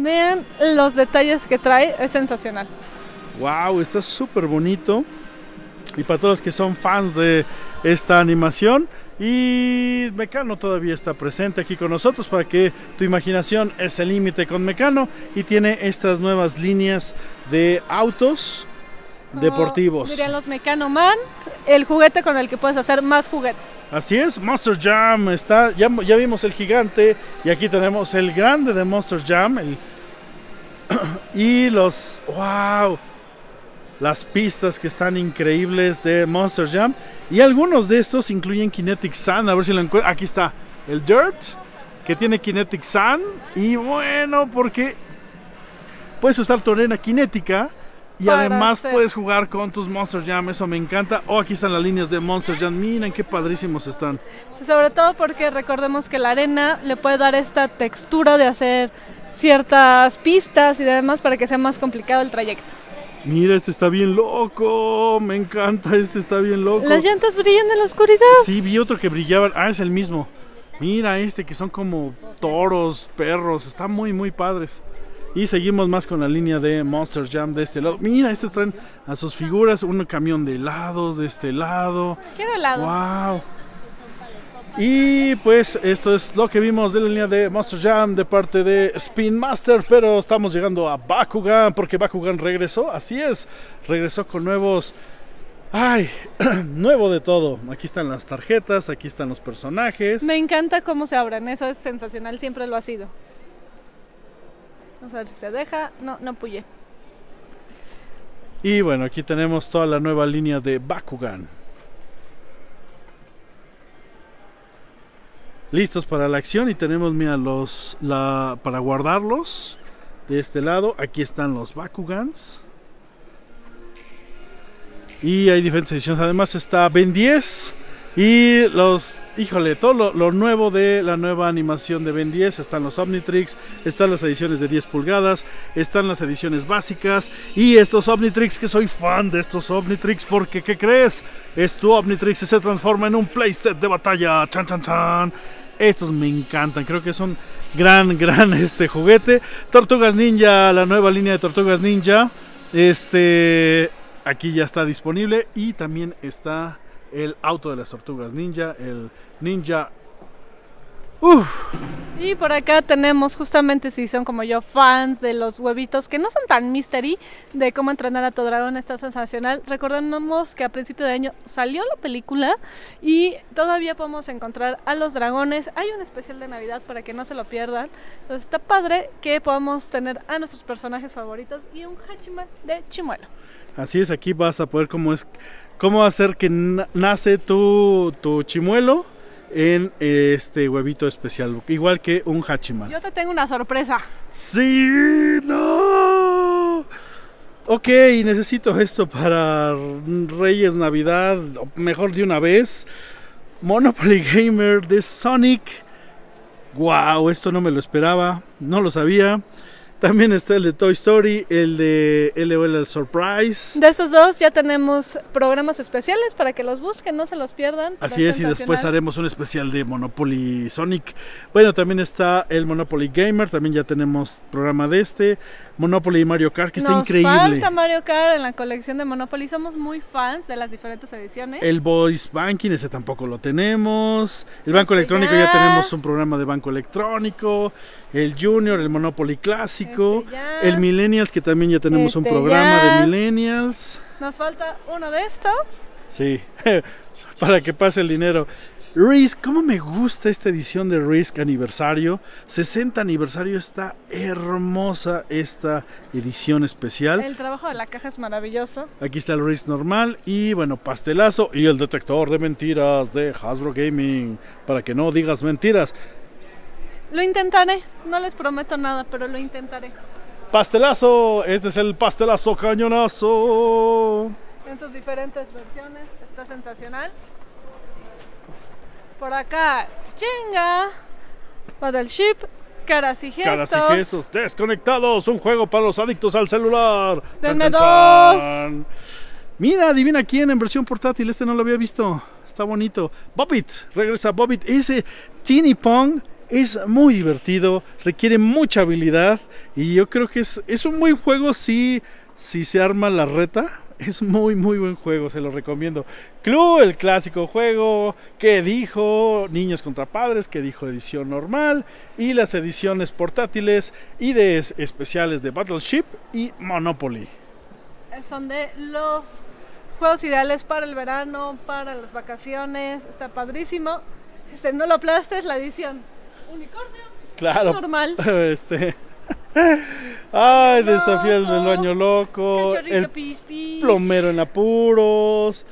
vean los detalles que trae, es sensacional. Wow, está súper bonito. Y para todos los que son fans de esta animación. Y Mecano todavía está presente aquí con nosotros para que tu imaginación es el límite con Mecano. Y tiene estas nuevas líneas de autos Como deportivos. Dirían los Mecano Man, el juguete con el que puedes hacer más juguetes. Así es, Monster Jam está, ya, ya vimos el gigante y aquí tenemos el grande de Monster Jam el- y los, wow, las pistas que están increíbles de Monster Jam y algunos de estos incluyen Kinetic Sand, a ver si lo encuentro, aquí está el Dirt que tiene Kinetic Sand y bueno, porque puedes usar tu arena cinética y además hacer- puedes jugar con tus Monster Jam, eso me encanta. Oh, aquí están las líneas de Monster Jam, miren qué padrísimos están. Sí, sobre todo porque recordemos que la arena le puede dar esta textura de hacer ciertas pistas y demás para que sea más complicado el trayecto. Mira, este está bien loco, me encanta, este está bien loco. Las llantas brillan en la oscuridad. Sí, vi otro que brillaban. Ah, es el mismo. Mira este que son como toros, perros. Están muy, muy padres. Y seguimos más con la línea de Monster Jam de este lado. Mira, estos traen a sus figuras un camión de helados de este lado. Quiero helado. ¡Wow! Y pues esto es lo que vimos de la línea de Monster Jam de parte de Spin Master, pero estamos llegando a Bakugan porque Bakugan regresó, así es, regresó con nuevos Ay, nuevo de todo. Aquí están las tarjetas, aquí están los personajes. Me encanta cómo se abren, eso es sensacional, siempre lo ha sido. Vamos a ver si se deja. No, no puye. Y bueno, aquí tenemos toda la nueva línea de Bakugan. Listos para la acción y tenemos, mira, los la para guardarlos de este lado. Aquí están los Bakugans. Y hay diferentes ediciones. Además está Ben 10 y los, híjole, todo lo, lo nuevo de la nueva animación de Ben 10. Están los Omnitrix, están las ediciones de 10 pulgadas, están las ediciones básicas y estos Omnitrix, que soy fan de estos Omnitrix porque, ¿qué crees? Es tu Omnitrix y se transforma en un playset de batalla. Chan, chan, chan. Estos me encantan, creo que es un gran, gran este juguete. Tortugas Ninja, la nueva línea de Tortugas Ninja. Este, aquí ya está disponible y también está el auto de las Tortugas Ninja, el Ninja. Uf, Y por acá tenemos justamente si son como yo fans de los huevitos que no son tan mystery de cómo entrenar a tu dragón está sensacional. Recordemos que a principio de año salió la película y todavía podemos encontrar a los dragones. Hay un especial de Navidad para que no se lo pierdan. Entonces está padre que podamos tener a nuestros personajes favoritos y un Hachiman de Chimuelo. Así es, aquí vas a poder cómo es cómo hacer que na- nace tu, tu chimuelo en este huevito especial, igual que un Hachiman. Yo te tengo una sorpresa. Sí, no. Ok, necesito esto para Reyes Navidad, o mejor de una vez. Monopoly Gamer de Sonic. Wow, esto no me lo esperaba, no lo sabía. También está el de Toy Story, el de LOL Surprise. De estos dos ya tenemos programas especiales para que los busquen, no se los pierdan. Así es, y después haremos un especial de Monopoly Sonic. Bueno, también está el Monopoly Gamer, también ya tenemos programa de este. Monopoly Mario Kart, que está Nos increíble. falta Mario Kart en la colección de Monopoly. Somos muy fans de las diferentes ediciones. El Voice Banking, ese tampoco lo tenemos. El Banco Electrónico ya. ya tenemos un programa de Banco Electrónico. El Junior, el Monopoly Clásico. Este. El Millennials, que también ya tenemos un Este programa ya. de Millennials. Nos falta uno de estos. Sí, para que pase el dinero. Risk, ¿cómo me gusta esta edición de Risk aniversario? 60 aniversario, está hermosa esta edición especial. El trabajo de la caja es maravilloso. Aquí está el Risk normal y bueno, pastelazo y el detector de mentiras de Hasbro Gaming, para que no digas mentiras. Lo intentaré. No les prometo nada, pero lo intentaré. Pastelazo, este es el pastelazo cañonazo. En sus diferentes versiones. Está sensacional. Por acá, chinga. Battleship. Caras y gestos. Caras y gestos desconectados, un juego para los adictos al celular. Denme chan. Mira, adivina quién en versión portátil, este no lo había visto. Está bonito. Bobbit, regresa Bobbit. Ese Teeny Pong es muy divertido, requiere mucha habilidad y yo creo que es, es un buen juego si, si se arma la reta. Es muy, muy buen juego, se lo recomiendo. Club, el clásico juego que dijo Niños contra Padres, que dijo edición normal, y las ediciones portátiles y de es- especiales de Battleship y Monopoly. Son de los juegos ideales para el verano, para las vacaciones. Está padrísimo. Este, no lo aplastes, la edición. Unicornio. Claro. Normal. Este. Ay, desafíos del baño loco. El pis, pis. plomero en apuros.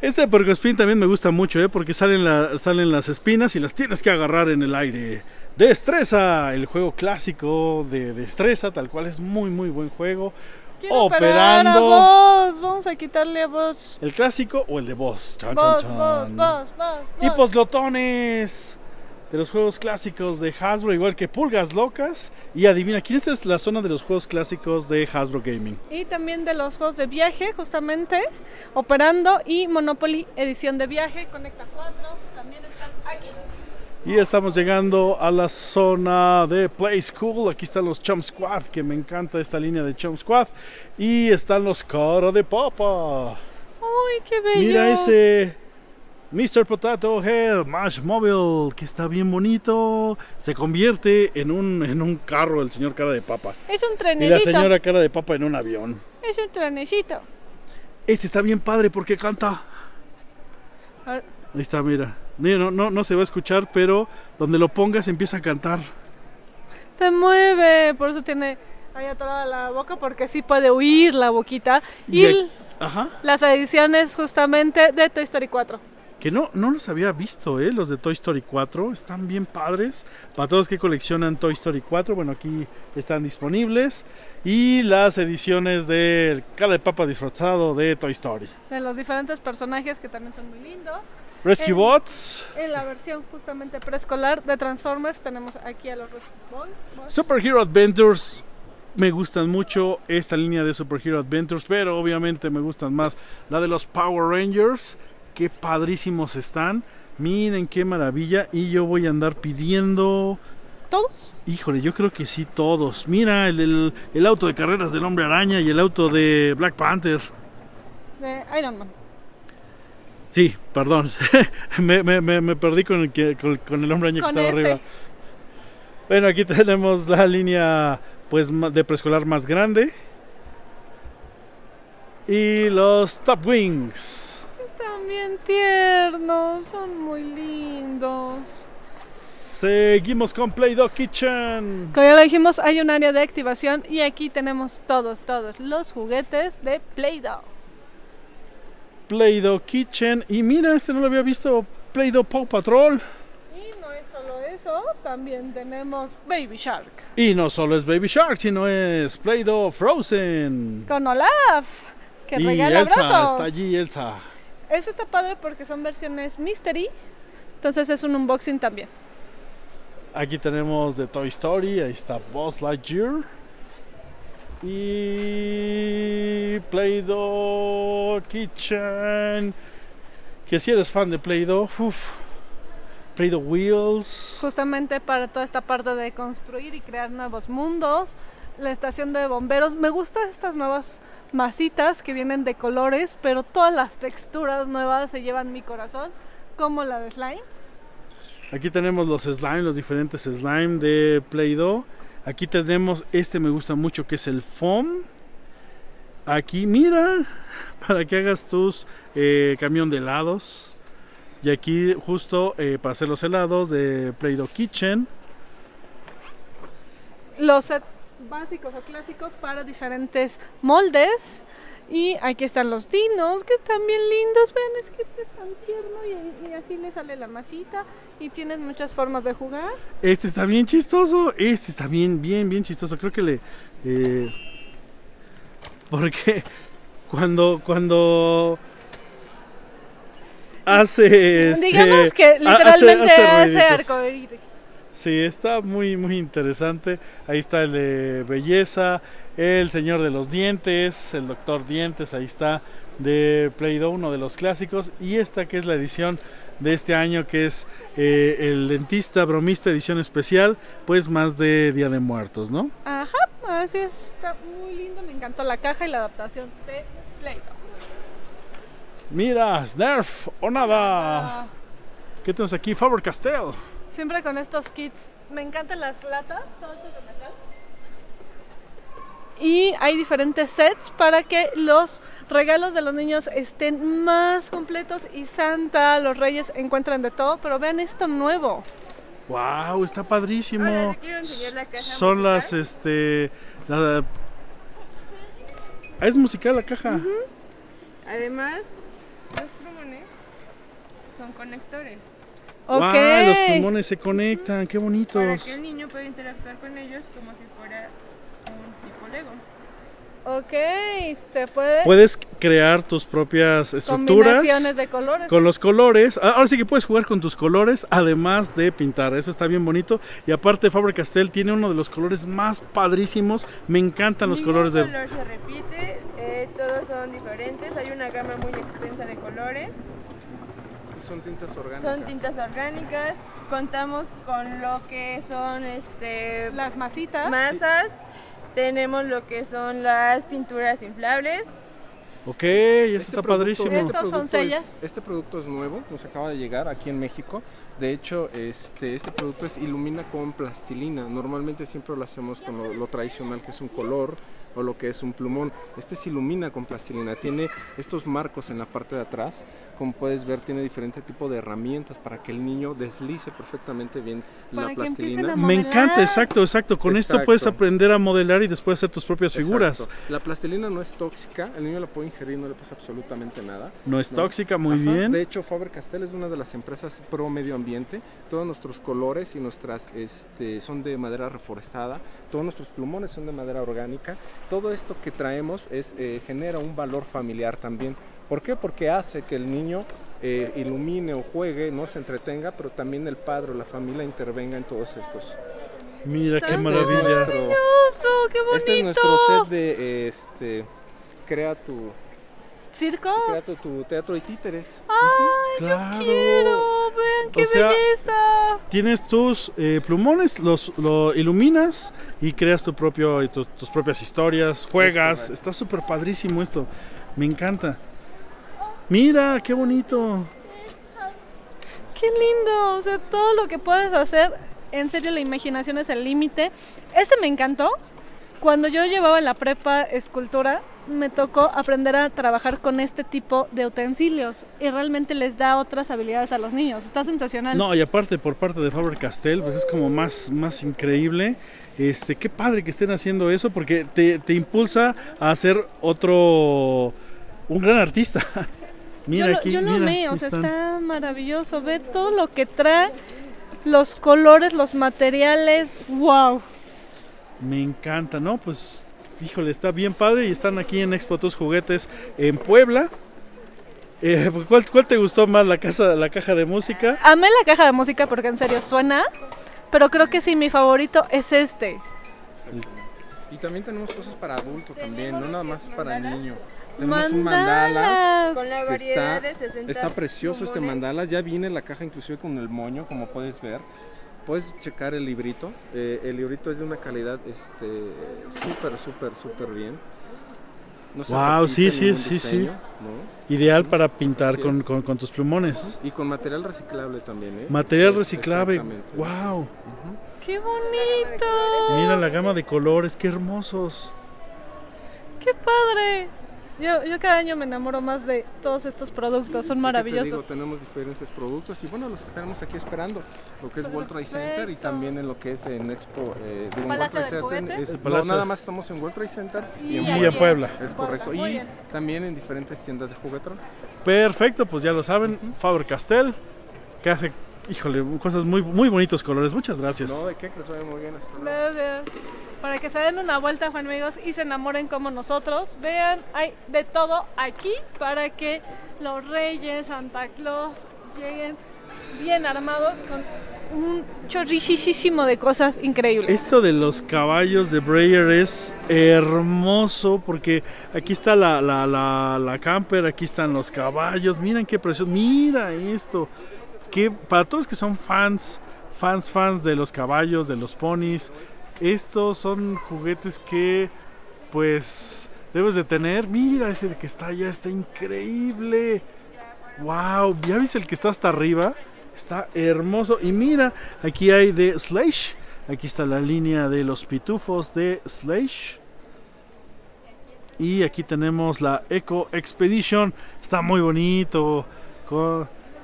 Este Spin también me gusta mucho, ¿eh? porque salen, la- salen las espinas y las tienes que agarrar en el aire. Destreza, el juego clásico de Destreza, tal cual es muy muy buen juego. Quiero operar a vos. Vamos a quitarle a vos. ¿El clásico o el de Boss? Chan, Vos, chan, vos, chan. vos, vos, Y vos. poslotones de los juegos clásicos de Hasbro, igual que Pulgas Locas. Y adivina, ¿quién es la zona de los juegos clásicos de Hasbro Gaming? Y también de los juegos de viaje, justamente, Operando y Monopoly Edición de Viaje, Conecta 4, también están aquí. Y estamos llegando a la zona de Play School. Aquí están los Chum Squad, que me encanta esta línea de Chum Squad. Y están los Cara de Papa. ¡Uy, qué bello! Mira ese Mr. Potato Head Mash Mobile, que está bien bonito. Se convierte en un, en un carro el señor Cara de Papa. Es un Y la trenecito. señora Cara de Papa en un avión. Es un trenecito. Este está bien padre porque canta. A ver, Ahí está, mira. No, no, no se va a escuchar, pero donde lo pongas empieza a cantar. Se mueve, por eso tiene ahí atorada la boca, porque así puede huir la boquita. Y, Y el- aquí- Ajá. las ediciones justamente de Toy Story 4. Que no, no los había visto, ¿eh? Los de Toy Story 4. Están bien padres. Para todos que coleccionan Toy Story 4, bueno, aquí están disponibles. Y las ediciones del cara de papa disfrazado de Toy Story. De los diferentes personajes que también son muy lindos. Rescue Eh. Bots, En la versión justamente preescolar de Transformers tenemos aquí a los Rescue Boy- Boys. Super Hero Adventures. Me gustan mucho esta línea de Super Hero Adventures, pero obviamente me gustan más la de los Power Rangers. Qué padrísimos están. Miren qué maravilla. Y yo voy a andar pidiendo ¿Todos? Híjole, yo creo que sí todos. Mira, el, el auto de carreras del Hombre Araña y el auto de Black Panther. De Iron Man. Sí, perdón. me, me- me- me perdí con el, que- con, con el Hombre Araña que estaba este. arriba. Bueno, aquí tenemos la línea pues de preescolar más grande. Y los Top Wings. También tiernos, son muy lindos. Seguimos con Play-Doh Kitchen. Como ya lo dijimos, hay un área de activación y aquí tenemos todos, todos los juguetes de Play-Doh. Play-Doh Kitchen. Y mira, este no lo había visto. Play-Doh Paw Patrol. Y no es solo eso, también tenemos Baby Shark. Y no solo es Baby Shark, sino es Play-Doh Frozen. Con Olaf, que y regala Elsa, abrazos. está allí Elsa. Este está padre porque son versiones mystery, entonces es un unboxing también. Aquí tenemos de Toy Story, ahí está Buzz Lightyear. Y Play-Doh Kitchen. Que si eres fan de Play-Doh, uf. Play-Doh Wheels. Justamente para toda esta parte de construir y crear nuevos mundos. La estación de bomberos. Me gustan estas nuevas masitas que vienen de colores, pero todas las texturas nuevas se llevan mi corazón, como la de slime. Aquí tenemos los slime, los diferentes slime de Play-Doh. Aquí tenemos, este me gusta mucho, que es el foam. Aquí, mira, para que hagas tus eh, camión de helados. Y aquí justo eh, para hacer los helados de Play-Doh Kitchen. Los sets básicos o clásicos para diferentes moldes. Y aquí están los dinos, que están bien lindos. Vean, es que este es tan tierno y, y así le sale la masita. Y tienes muchas formas de jugar. Este está bien chistoso. Este está bien, bien, bien chistoso. Creo que le... eh, porque cuando, cuando hace... este, Digamos que ha- literalmente hace, ruiditos. arcoíris. Sí, está muy, muy interesante. Ahí está el de belleza, el señor de los dientes, el doctor dientes, ahí está de Play-Doh, uno de los clásicos. Y esta que es la edición de este año, que es eh, el dentista bromista edición especial, pues más de Día de Muertos, ¿no? Ajá, así es, está muy lindo. Me encantó la caja y la adaptación de Play-Doh. Mira, Snarf o nada. Ah, ¿Qué tenemos aquí? Faber Castell. Siempre con estos kits. Me encantan las latas, todo esto es de metal. Y hay diferentes sets para que los regalos de los niños estén más completos y Santa, los reyes encuentran de todo. Pero vean esto nuevo. Wow, está padrísimo. Ahora la caja Son musical. las, este, la- es musical la caja. Además, los plumones son conectores. Ok. Wow, los plumones se conectan, qué Para bonitos. que el niño pueda interactuar con ellos como si fuera un tipo Lego. Ok, se puede. Puedes crear tus propias estructuras Combinaciones de colores. con los colores. Ah, Ahora sí que puedes jugar con tus colores, además de pintar. Eso está bien bonito. Y aparte, Faber Castell tiene uno de los colores más padrísimos. Me encantan los Ningún colores de. color se repite, eh, todos son diferentes. Hay una gama muy extensa de colores. Son tintas orgánicas. Son tintas orgánicas. Contamos con lo que son este Las masitas. masas. Tenemos lo que son las pinturas inflables. Ok, eso está Este producto- padrísimo. Estos son es- sellas. este producto es nuevo, nos acaba de llegar aquí en México. De hecho, este, este producto es ilumina con plastilina. Normalmente siempre lo hacemos con lo, lo tradicional que es un color o lo que es un plumón. Este se ilumina con plastilina. Tiene estos marcos en la parte de atrás. Como puedes ver, tiene diferente tipo de herramientas para que el niño deslice perfectamente bien Para la plastilina. a Me encanta, exacto, exacto. Con esto puedes Exacto. aprender a modelar y después hacer tus propias figuras. Exacto. La plastilina no es tóxica, el niño la puede ingerir, no le pasa absolutamente nada. No es No. tóxica, muy Ajá, bien. De hecho, Faber Castell es una de las empresas pro medio ambiente. Todos nuestros colores y nuestras este, son de madera reforestada. Todos nuestros plumones son de madera orgánica. Todo esto que traemos es, eh, genera un valor familiar también. ¿Por qué? Porque hace que el niño eh, ilumine o juegue, no se entretenga, pero también el padre o la familia intervenga en todos estos. Mira qué Este es maravilla. nuestro- qué bonito. este es nuestro set de este, crea tu, ¿Circos? tu, teatro y títeres. Claro. Quiero, vean qué O sea, belleza. Tienes tus eh, plumones, los lo iluminas y creas tu propio, y tu- tus propias historias, juegas. Está súper padrísimo esto. Me encanta. Mira, qué bonito. Qué lindo, o sea, todo lo que puedes hacer, en serio la imaginación es el límite. Este me encantó. Cuando yo llevaba en la prepa escultura, me tocó aprender a trabajar con este tipo de utensilios y realmente les da otras habilidades a los niños. Está sensacional. No, y aparte por parte de Faber Castell, pues es como más, más increíble. Este, qué padre que estén haciendo eso porque te, te impulsa a ser otro, un gran artista. Mira yo lo, aquí, yo lo mira, amé, o sea, están. está maravilloso. Ve todo lo que trae, los colores, los materiales, wow. Me encanta, ¿no? Pues, híjole, está bien padre y están aquí en Expo Tus Juguetes en Puebla. Eh, ¿cuál, cuál te gustó más, la, casa, la caja de música? Amé la caja de música porque en serio suena, pero creo que sí, mi favorito es este. Y también tenemos cosas para adulto también, no nada más para mandalas. niño. Tenemos un mandalas. Mandalas. Con la variedad está, de 60 está precioso este mandalas. Ya viene la caja inclusive con el moño, como puedes ver. Puedes checar el librito. Eh, el librito es de una calidad este súper, súper, súper bien. No repite sí, sí, sí, sí. Ideal para pintar con, con- con tus plumones. Y con material reciclable también, ¿eh? Material Es- reciclable. ¡Wow! ¡Qué bonito! Mira la gama de colores, qué hermosos. ¡Qué padre! Yo, yo cada año me enamoro más de todos estos productos, son ¿Qué te maravillosos. digo? tenemos diferentes productos y bueno, los estaremos aquí esperando. Lo que es World Trade Center y Perfecto. también en lo que es en Expo. Eh, digo, en World de Trade Center. Es-. No, nada más estamos en World Trade Center y, en Y Puebla. en Puebla. Es correcto. Y bien. también en diferentes tiendas de juguetón. Perfecto, pues ya lo saben. Faber Castell, que hace, híjole, cosas muy, muy bonitos colores. Muchas gracias. No, de qué, que les vaya muy bien. Hasta luego. Gracias. Para que se den una vuelta, Juan amigos, y se enamoren como nosotros. Vean, hay de todo aquí para que los reyes, Santa Claus, lleguen bien armados con un chorrichísimo de cosas increíbles. Esto de los caballos de Breyer es hermoso porque aquí está la, la, la, camper, aquí están los caballos. Miren qué precioso. Mira esto. Que para todos los que son fans, fans, fans de los caballos, de los ponis, estos son juguetes que pues debes de tener. Mira ese que está allá, está increíble. Wow, ¿ya viste el que está hasta arriba? Está hermoso. Y mira, aquí hay de Slash. Aquí está la línea de los pitufos de Slash. Y aquí tenemos la Eco Expedition. Está muy bonito.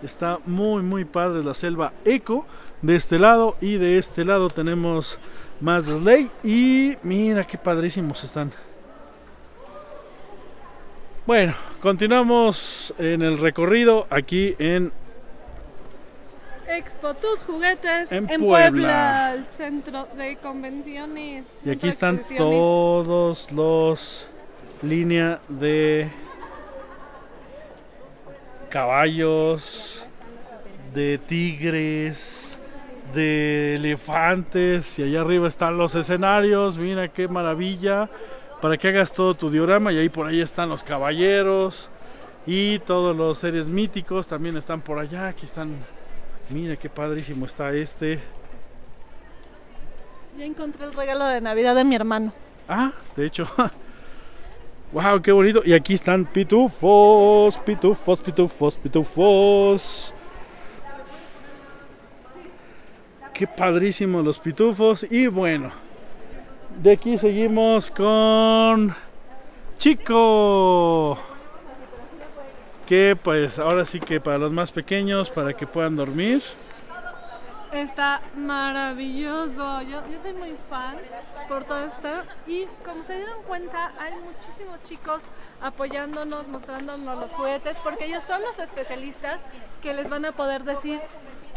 está muy, muy padre la selva Eco. De este lado y de este lado tenemos más de Slay. Y mira qué padrísimos están. Bueno, continuamos en el recorrido aquí en Expo Tus Juguetes En en, Puebla. Puebla. el centro de convenciones. Y aquí están todos los línea de caballos, de tigres, de elefantes. Y allá arriba están los escenarios. Mira qué maravilla. Para que hagas todo tu diorama. Y ahí por ahí están los caballeros. Y todos los seres míticos también están por allá. Aquí están. Mira qué padrísimo está este. Ya encontré el regalo de Navidad de mi hermano. Ah, de hecho. wow, qué bonito. Y aquí están pitufos, pitufos, pitufos, pitufos. Qué padrísimo los pitufos. Y bueno, de aquí seguimos con Chico. Que pues ahora sí que para los más pequeños, para que puedan dormir. Está maravilloso. Yo, yo soy muy fan por todo esto. Y como se dieron cuenta, hay muchísimos chicos apoyándonos, mostrándonos los juguetes, porque ellos son los especialistas que les van a poder decir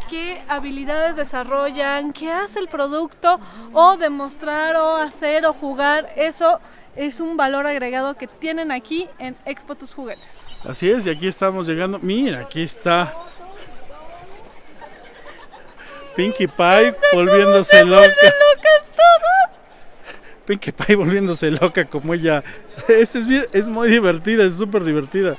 qué habilidades desarrollan, qué hace el producto, o demostrar, o hacer, o jugar. Eso es un valor agregado que tienen aquí en Expo Tus Juguetes. Así es, y aquí estamos llegando. Mira, aquí está Pinkie Pie volviéndose loca. Pinkie Pie volviéndose loca como ella. Es, es, muy divertida, es súper divertida.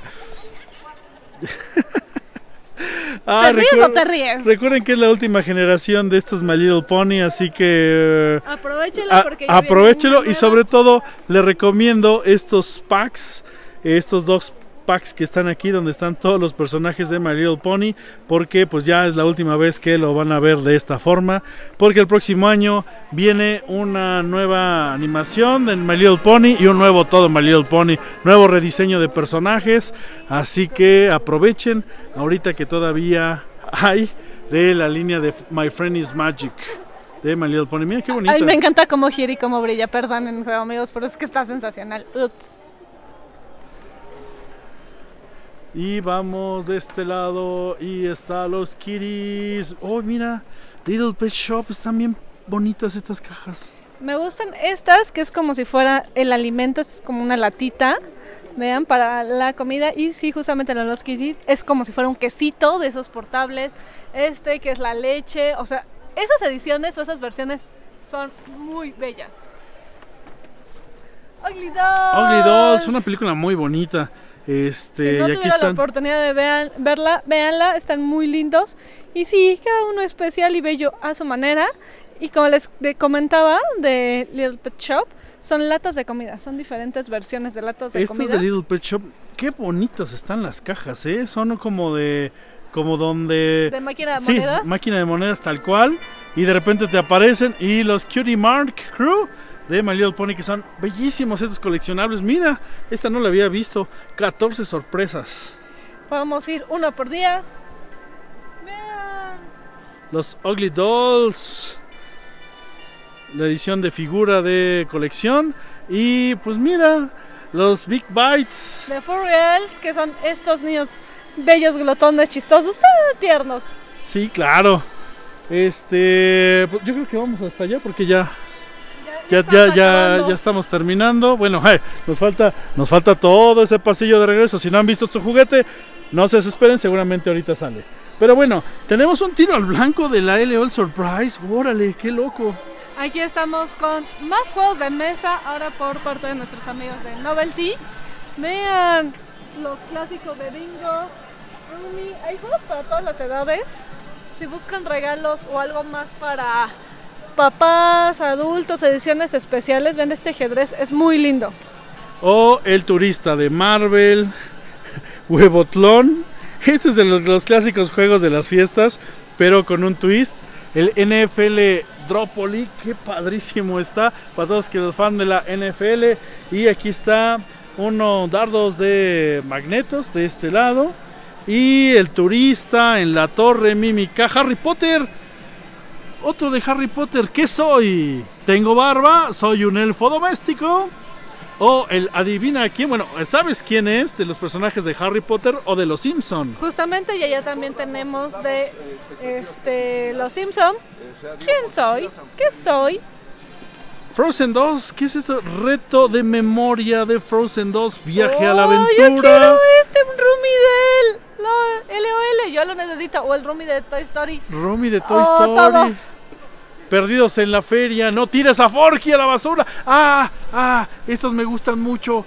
Ah, ¿Te ríes o te ríes? Recuerden que es la última generación de estos My Little Pony, así que eh, Aprovechelo porque aprovechelo y sobre todo le recomiendo estos packs, estos dos packs que están aquí donde están todos los personajes de My Little Pony, porque pues ya es la última vez que lo van a ver de esta forma, porque el próximo año viene una nueva animación de My Little Pony y un nuevo todo My Little Pony, nuevo rediseño de personajes, así que aprovechen ahorita que todavía hay de la línea de My Friend is Magic de My Little Pony. Mira qué bonita. Ay, me encanta cómo gira y cómo brilla. Perdonen, amigos, pero es que está sensacional. Ups. Y vamos de este lado y está los kitties. Oh, mira, Little Pet Shop, están bien bonitas estas cajas. Me gustan estas, que es como si fuera el alimento, es como una latita, vean, para la comida. Y sí, justamente la Los Kitties es como si fuera un quesito de esos portables. Este, que es la leche. O sea, esas ediciones o esas versiones son muy bellas. Ugly Dolls. Ugly Dolls, una película muy bonita. Este, Si no tuvieron la están. oportunidad de vean- verla, véanla, están muy lindos. Y sí, cada uno especial y bello a su manera. Y como les comentaba de Little Pet Shop, son latas de comida, son diferentes versiones de latas de Estas comida. de Little Pet Shop, qué bonitas están las cajas, ¿eh? Son como de. Como donde. De máquina de sí, monedas. máquina de monedas tal cual. Y de repente te aparecen. Y los Cutie Mark Crew de My Little Pony, que son bellísimos estos coleccionables. Mira, esta no la había visto. 14 sorpresas. Podemos ir uno por día. Vean. Los Ugly Dolls. La edición de figura de colección. Y pues mira, los Big Bites. De Furriels, que son estos niños bellos, glotones, chistosos, tan tiernos. Sí, claro. Este, pues, yo creo que vamos hasta allá porque ya ya estamos ya ya, ya estamos terminando. Bueno, hey, nos falta nos falta todo ese pasillo de regreso. Si no han visto su juguete, no se desesperen, seguramente ahorita sale. Pero bueno, tenemos un tiro al blanco de la L All Surprise. Órale, qué loco. Aquí estamos con más juegos de mesa, ahora por parte de nuestros amigos de Novelty. Vean los clásicos de Bingo. Hay juegos para todas las edades. Si buscan regalos o algo más para papás, adultos, ediciones especiales, ven este ajedrez, es muy lindo. O el turista de Marvel, Huevotlón. Este es de los, los clásicos juegos de las fiestas, pero con un twist. El NFL Dropoli, qué padrísimo está para todos que los fan de la NFL. Y aquí está unos dardos de magnetos de este lado. Y el turista en la torre mímica Harry Potter. Otro de Harry Potter, ¿qué soy? Tengo barba, soy un elfo doméstico. O el adivina quién, bueno, ¿sabes quién es de los personajes de Harry Potter o de los Simpson? Justamente, y allá también tenemos de este, Los Simpson. ¿Quién soy? ¿Qué soy? Frozen 2, ¿qué es esto? Reto de memoria de Frozen 2, viaje a la Oh, Yo aventura. quiero este roomie del lo- LOL, yo lo necesito. O el roomie de Toy Story. Romy de Toy Oh, Story. todos. Perdidos en la feria, no tires a Forky a la basura. Ah, ah, estos me gustan mucho.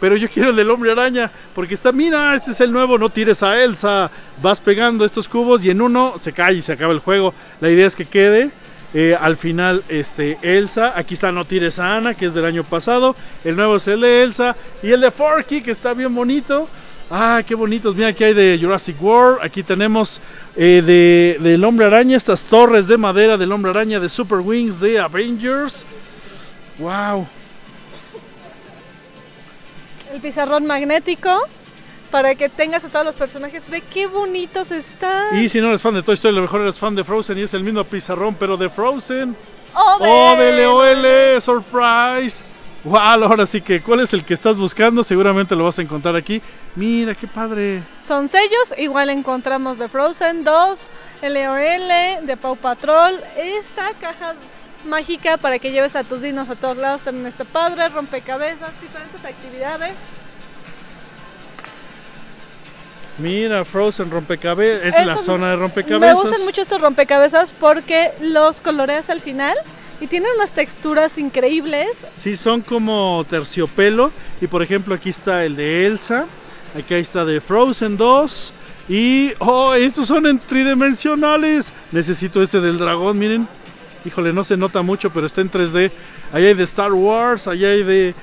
Pero yo quiero el del hombre araña, porque está, mira, este es el nuevo, no tires a Elsa. Vas pegando estos cubos y en uno se cae y se acaba el juego. La idea es que quede eh, al final este, Elsa. Aquí está No tires a Ana, que es del año pasado. El nuevo es el de Elsa. Y el de Forky, que está bien bonito. Ah, qué bonitos. Mira, aquí hay de Jurassic World. Aquí tenemos eh, de, del Hombre Araña, estas torres de madera del Hombre Araña de Super Wings de Avengers. Wow. El pizarrón magnético. Para que tengas a todos los personajes. Ve qué bonitos están. Y si no eres fan de Toy Story, a lo mejor eres fan de Frozen y es el mismo pizarrón, pero de Frozen. ¡Oh, ¡Oh, de LOL! ¡Surprise! Wow, ahora sí que, ¿cuál es el que estás buscando? Seguramente lo vas a encontrar aquí. Mira, qué padre. Son sellos, igual encontramos de Frozen 2, LOL, de Paw Patrol. Esta caja mágica para que lleves a tus dinos a todos lados también está padre, rompecabezas, diferentes actividades. Mira, Frozen rompecabezas. Es la zona de Me rompecabezas. gustan mucho estos rompecabezas porque los coloreas al final y tienen unas texturas increíbles. Sí, son como terciopelo. Y por ejemplo, aquí está el de Elsa. Aquí está de Frozen 2. Y, oh, estos son en tridimensionales. Necesito este del dragón, miren. Híjole, no se nota mucho, pero está en 3D. Ahí hay de Star Wars, ahí hay de.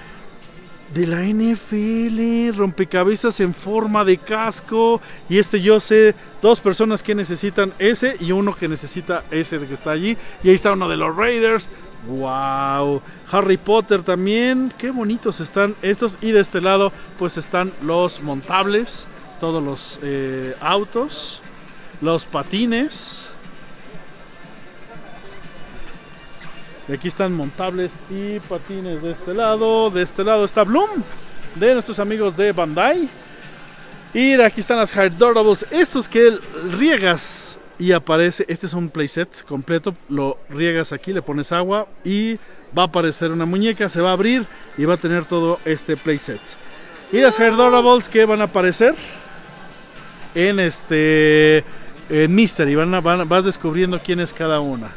De la NFL, rompecabezas en forma de casco. Y este yo sé, dos personas que necesitan ese y uno que necesita ese que está allí. Y ahí está uno de los Raiders. ¡Wow! Harry Potter también. Qué bonitos están estos. Y de este lado, pues están los montables. Todos los eh, autos. Los patines. Aquí están montables y patines de este lado. De este lado está Bloom. De nuestros amigos de Bandai. Y aquí están las Hardurables. Estos que riegas y aparece. Este es un playset completo. Lo riegas aquí, le pones agua y va a aparecer una muñeca. Se va a abrir y va a tener todo este playset. Y las Hardurables que van a aparecer en este. En Mystery. Van a- van- vas descubriendo quién es cada una.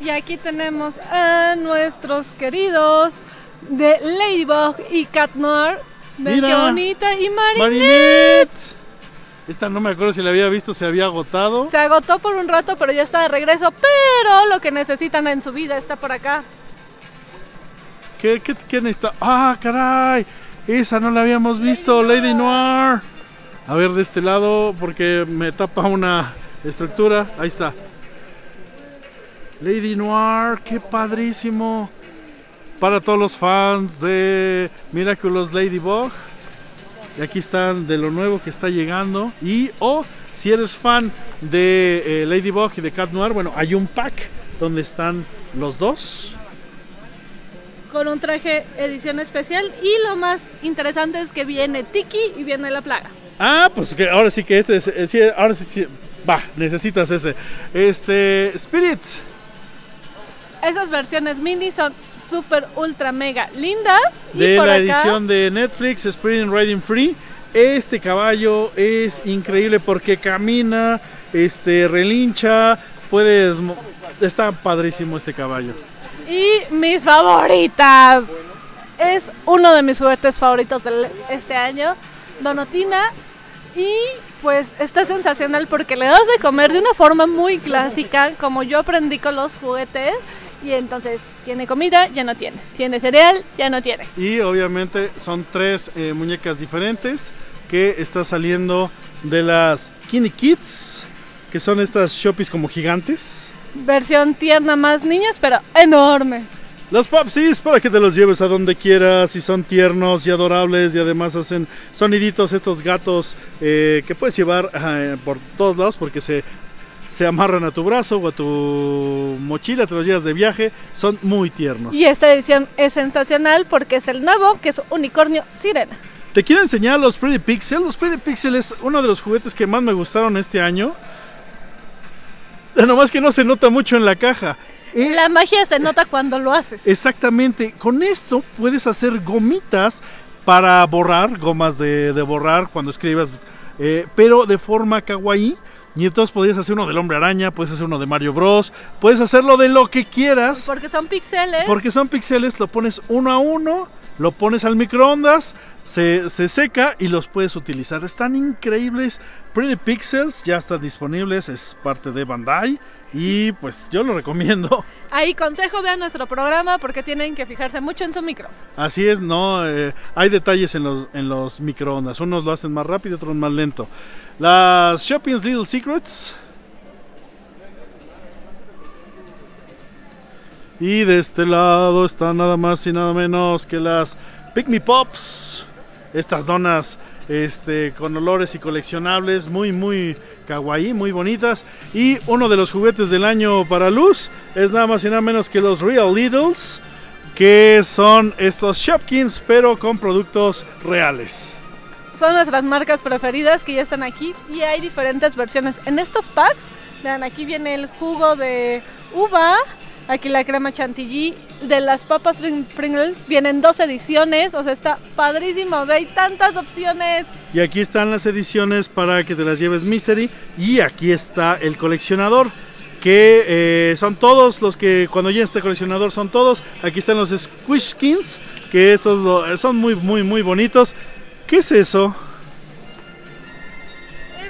Y aquí tenemos a nuestros queridos de Ladybug y Cat Noir. Ven Mira. qué bonita. Y Marinette. Marinette. Esta no me acuerdo si la había visto, se había agotado. Se agotó por un rato, pero ya está de regreso. Pero lo que necesitan en su vida está por acá. ¿Qué, qué, qué necesita? ¡Ah, caray! Esa no la habíamos visto, Lady Noir. A ver, de este lado, porque me tapa una estructura. Ahí está. Lady Noir, qué padrísimo. Para todos los fans de Miraculous Ladybug. Y aquí están de lo nuevo que está llegando. Y, o si eres fan de eh, Ladybug y de Cat Noir, bueno, hay un pack donde están los dos. Con un traje edición especial. Y lo más interesante es que viene Tiki y viene la plaga. Ah, pues que ahora sí que este es, eh, ahora sí, sí, va, necesitas ese. Este, Spirit, Esas versiones mini son super ultra mega lindas. Y de por la acá, edición de Netflix, Spirit Riding Free. Este caballo es increíble porque camina, este, relincha, puedes, está padrísimo este caballo. Y mis favoritas. Es uno de mis juguetes favoritos de este año. Donotina. Y pues está sensacional porque le das de comer de una forma muy clásica, como yo aprendí con los juguetes. Y entonces tiene comida, ya no tiene. Tiene cereal, ya no tiene. Y obviamente son tres eh, muñecas diferentes que está saliendo de las Kini Kids, que son estas Shoppies como gigantes. Versión tierna más niñas, pero enormes. Los Popsies para que te los lleves a donde quieras y son tiernos y adorables y además hacen soniditos estos gatos eh, que puedes llevar eh, por todos lados porque se se amarran a tu brazo o a tu mochila, te los llevas de viaje, son muy tiernos. Y esta edición es sensacional porque es el nuevo, que es Unicornio Sirena. Te quiero enseñar los Pretty Pixel. Los Pretty Pixel es uno de los juguetes que más me gustaron este año. Nomás que no se nota mucho en la caja. Eh, La magia se nota cuando lo haces. Exactamente. Con esto puedes hacer gomitas para borrar, gomas de, de borrar cuando escribas, eh, pero de forma kawaii. Y entonces podrías hacer uno del hombre araña, puedes hacer uno de Mario Bros, puedes hacerlo de lo que quieras. Porque son píxeles. Porque son píxeles, lo pones uno a uno, lo pones al microondas, se, se seca y los puedes utilizar. Están increíbles. Pretty Pixels ya están disponibles, es parte de Bandai. Y pues yo lo recomiendo. Ahí consejo, vean nuestro programa porque tienen que fijarse mucho en su micro. Así es, no, eh, hay detalles en los, en los microondas. Unos lo hacen más rápido, otros más lento. Las Shopping's Little Secrets. Y de este lado están nada más y nada menos que las Pick Me Pops. Estas donas este, con olores y coleccionables muy, muy kawaii, muy bonitas. Y uno de los juguetes del año para Luz es nada más y nada menos que los Real Lidls, que son estos Shopkins, pero con productos reales. Son nuestras marcas preferidas que ya están aquí y hay diferentes versiones. En estos packs, vean, aquí viene el jugo de uva, aquí la crema chantilly, de las papas Pringles, vienen dos ediciones, o sea, está padrísimo, hay tantas opciones. Y aquí están las ediciones para que te las lleves Mystery. Y aquí está el coleccionador. Que eh, son todos los que cuando llega este coleccionador son todos. Aquí están los Squishkins. Que estos lo- son muy, muy, muy bonitos. ¿Qué es eso?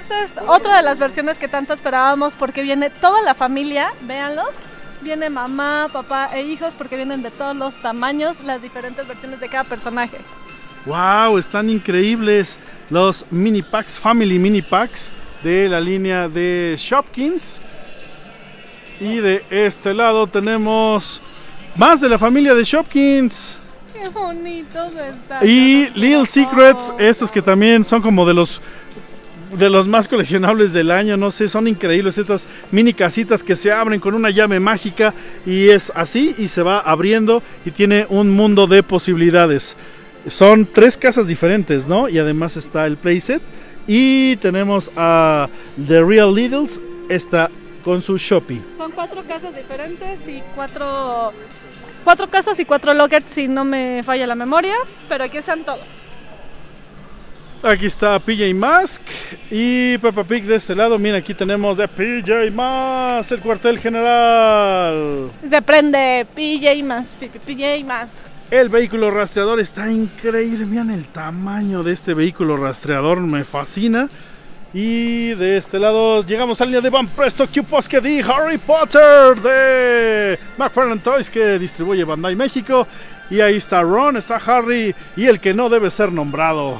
Esta es otra de las versiones que tanto esperábamos porque viene toda la familia, véanlos. Viene mamá, papá e hijos porque vienen de todos los tamaños, las diferentes versiones de cada personaje. ¡Wow! Están increíbles. Los mini packs, Family Mini Packs de la línea de Shopkins. Y de este lado tenemos más de la familia de Shopkins. Qué bonitos están. Y Little Secrets, estos que también son como de los de los más coleccionables del año, no sé, son increíbles estas mini casitas que se abren con una llave mágica y es así y se va abriendo y tiene un mundo de posibilidades. Son tres casas diferentes, ¿no? Y además está el playset y tenemos a The Real Littles, esta con su Shopee. Son cuatro casas diferentes y cuatro, cuatro casas y cuatro lockets si no me falla la memoria, pero aquí están todos. Aquí está PJ Mask y Peppa Pig de este lado. Mira, aquí tenemos de PJ Mask, el cuartel general. Se prende PJ P- PJ más. El vehículo rastreador está increíble. Miren el tamaño de este vehículo rastreador, me fascina. Y de este lado llegamos a la línea de Van Presto Q Posque de Harry Potter de McFarlane Toys que distribuye Bandai México. Y ahí está Ron, está Harry y el que no debe ser nombrado.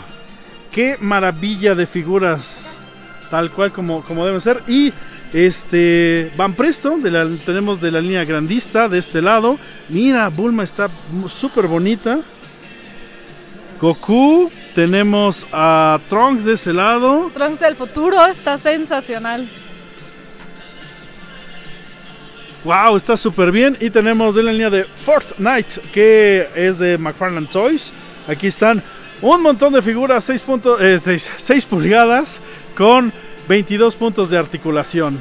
Qué maravilla de figuras, tal cual como, como deben ser. Y este Van Presto, de la- tenemos de la línea grandista de este lado. Mira, Bulma está súper bonita. Goku, tenemos a Trunks de ese lado. Trunks del futuro está sensacional. Wow, está súper bien. Y tenemos de la línea de Fortnite, que es de McFarlane Toys. Aquí están un montón de figuras, 6, puntos, eh, 6, 6 pulgadas, con 22 puntos de articulación.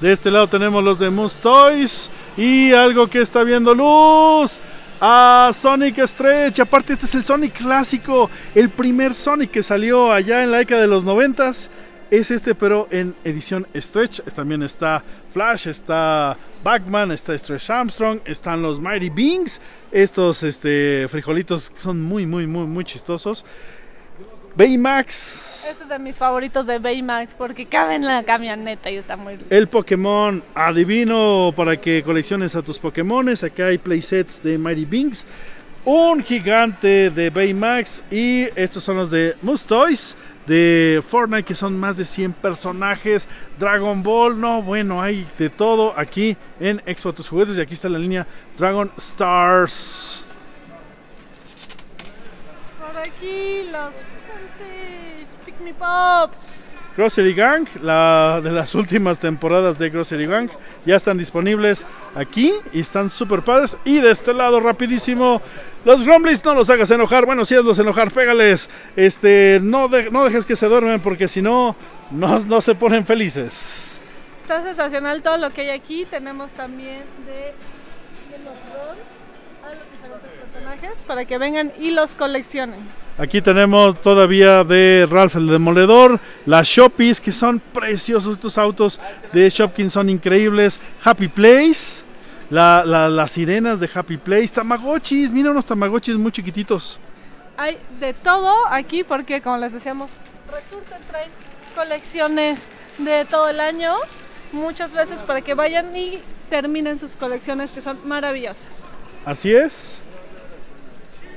De este lado tenemos los de Moose Toys. Y algo que está viendo luz. A Sonic Stretch. Aparte, este es el Sonic clásico. El primer Sonic que salió allá en la década de los 90 es este, pero en edición Stretch. También está Flash, está Batman, está Stretch Armstrong, están los Mighty Beings. Estos este, frijolitos son muy, muy, muy, muy chistosos. Baymax. Este es de mis favoritos de Baymax porque cabe en la camioneta y está muy lindo. El Pokémon adivino para que colecciones a tus Pokémones. Acá hay playsets de Mighty Binks. Un gigante de Baymax. Y estos son los de Moose Toys de Fortnite, que son más de 100 personajes. Dragon Ball, no, bueno, hay de todo aquí en Expo Tus Juguetes. Y aquí está la línea Dragon Stars. Por aquí los Pick Me Pops. Grocery Gang, la de las últimas temporadas de Grocery Gang, ya están disponibles aquí y están súper padres. Y de este lado, rapidísimo, los Grumblies no los hagas enojar. Bueno, si es los enojar, pégales. Este, no, de- no dejes que se duermen porque si no, no, se ponen felices. Está sensacional todo lo que hay aquí. Tenemos también de, los drones a los diferentes personajes para que vengan y los coleccionen. Aquí tenemos todavía de Ralph el Demoledor, las Shoppies, que son preciosos estos autos de Shopkins, son increíbles. Happy Place, la- la- las sirenas de Happy Place, Tamagotchis, mira unos Tamagotchis muy chiquititos. Hay de todo aquí porque, como les decíamos, resulta traen colecciones de todo el año. Muchas veces para que vayan y terminen sus colecciones que son maravillosas. Así es.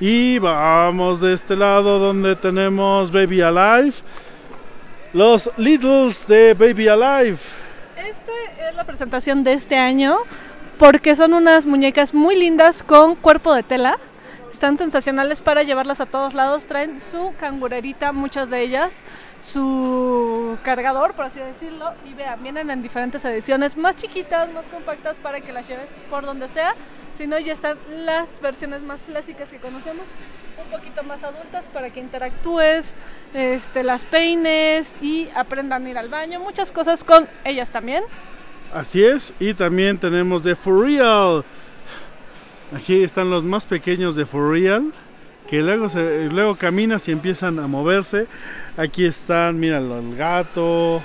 Y vamos de este lado donde tenemos Baby Alive. Los Littles de Baby Alive. Esta es la presentación de este año porque son unas muñecas muy lindas con cuerpo de tela. Están sensacionales para llevarlas a todos lados. Traen su cangurerita, muchas de ellas, su cargador, por así decirlo. Y vean, vienen en diferentes ediciones más chiquitas, más compactas para que las lleven por donde sea. Si no, ya están las versiones más clásicas que conocemos, un poquito más adultas para que interactúes, este, las peines y aprendan a ir al baño. Muchas cosas con ellas también. Así es, y también tenemos de For Real. Aquí están los más pequeños de For Real, que luego, se, luego caminas y empiezan a moverse. Aquí están, míralo, el gato.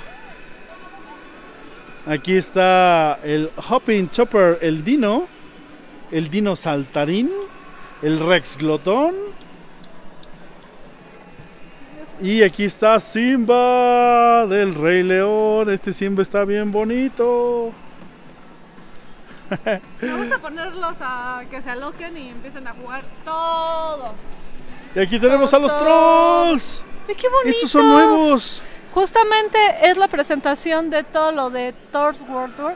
Aquí está el Hopping Chopper, el Dino. El Dino Saltarín. El Rex Glotón. Y aquí está Simba del Rey León. Este Simba está bien bonito. Me gusta ponerlos a que se aloquen y empiecen a jugar todos. Y aquí tenemos a los trolls. ¡Ay, qué bonitos! Estos son nuevos. Justamente es la presentación de todo lo de Thor's World Tour.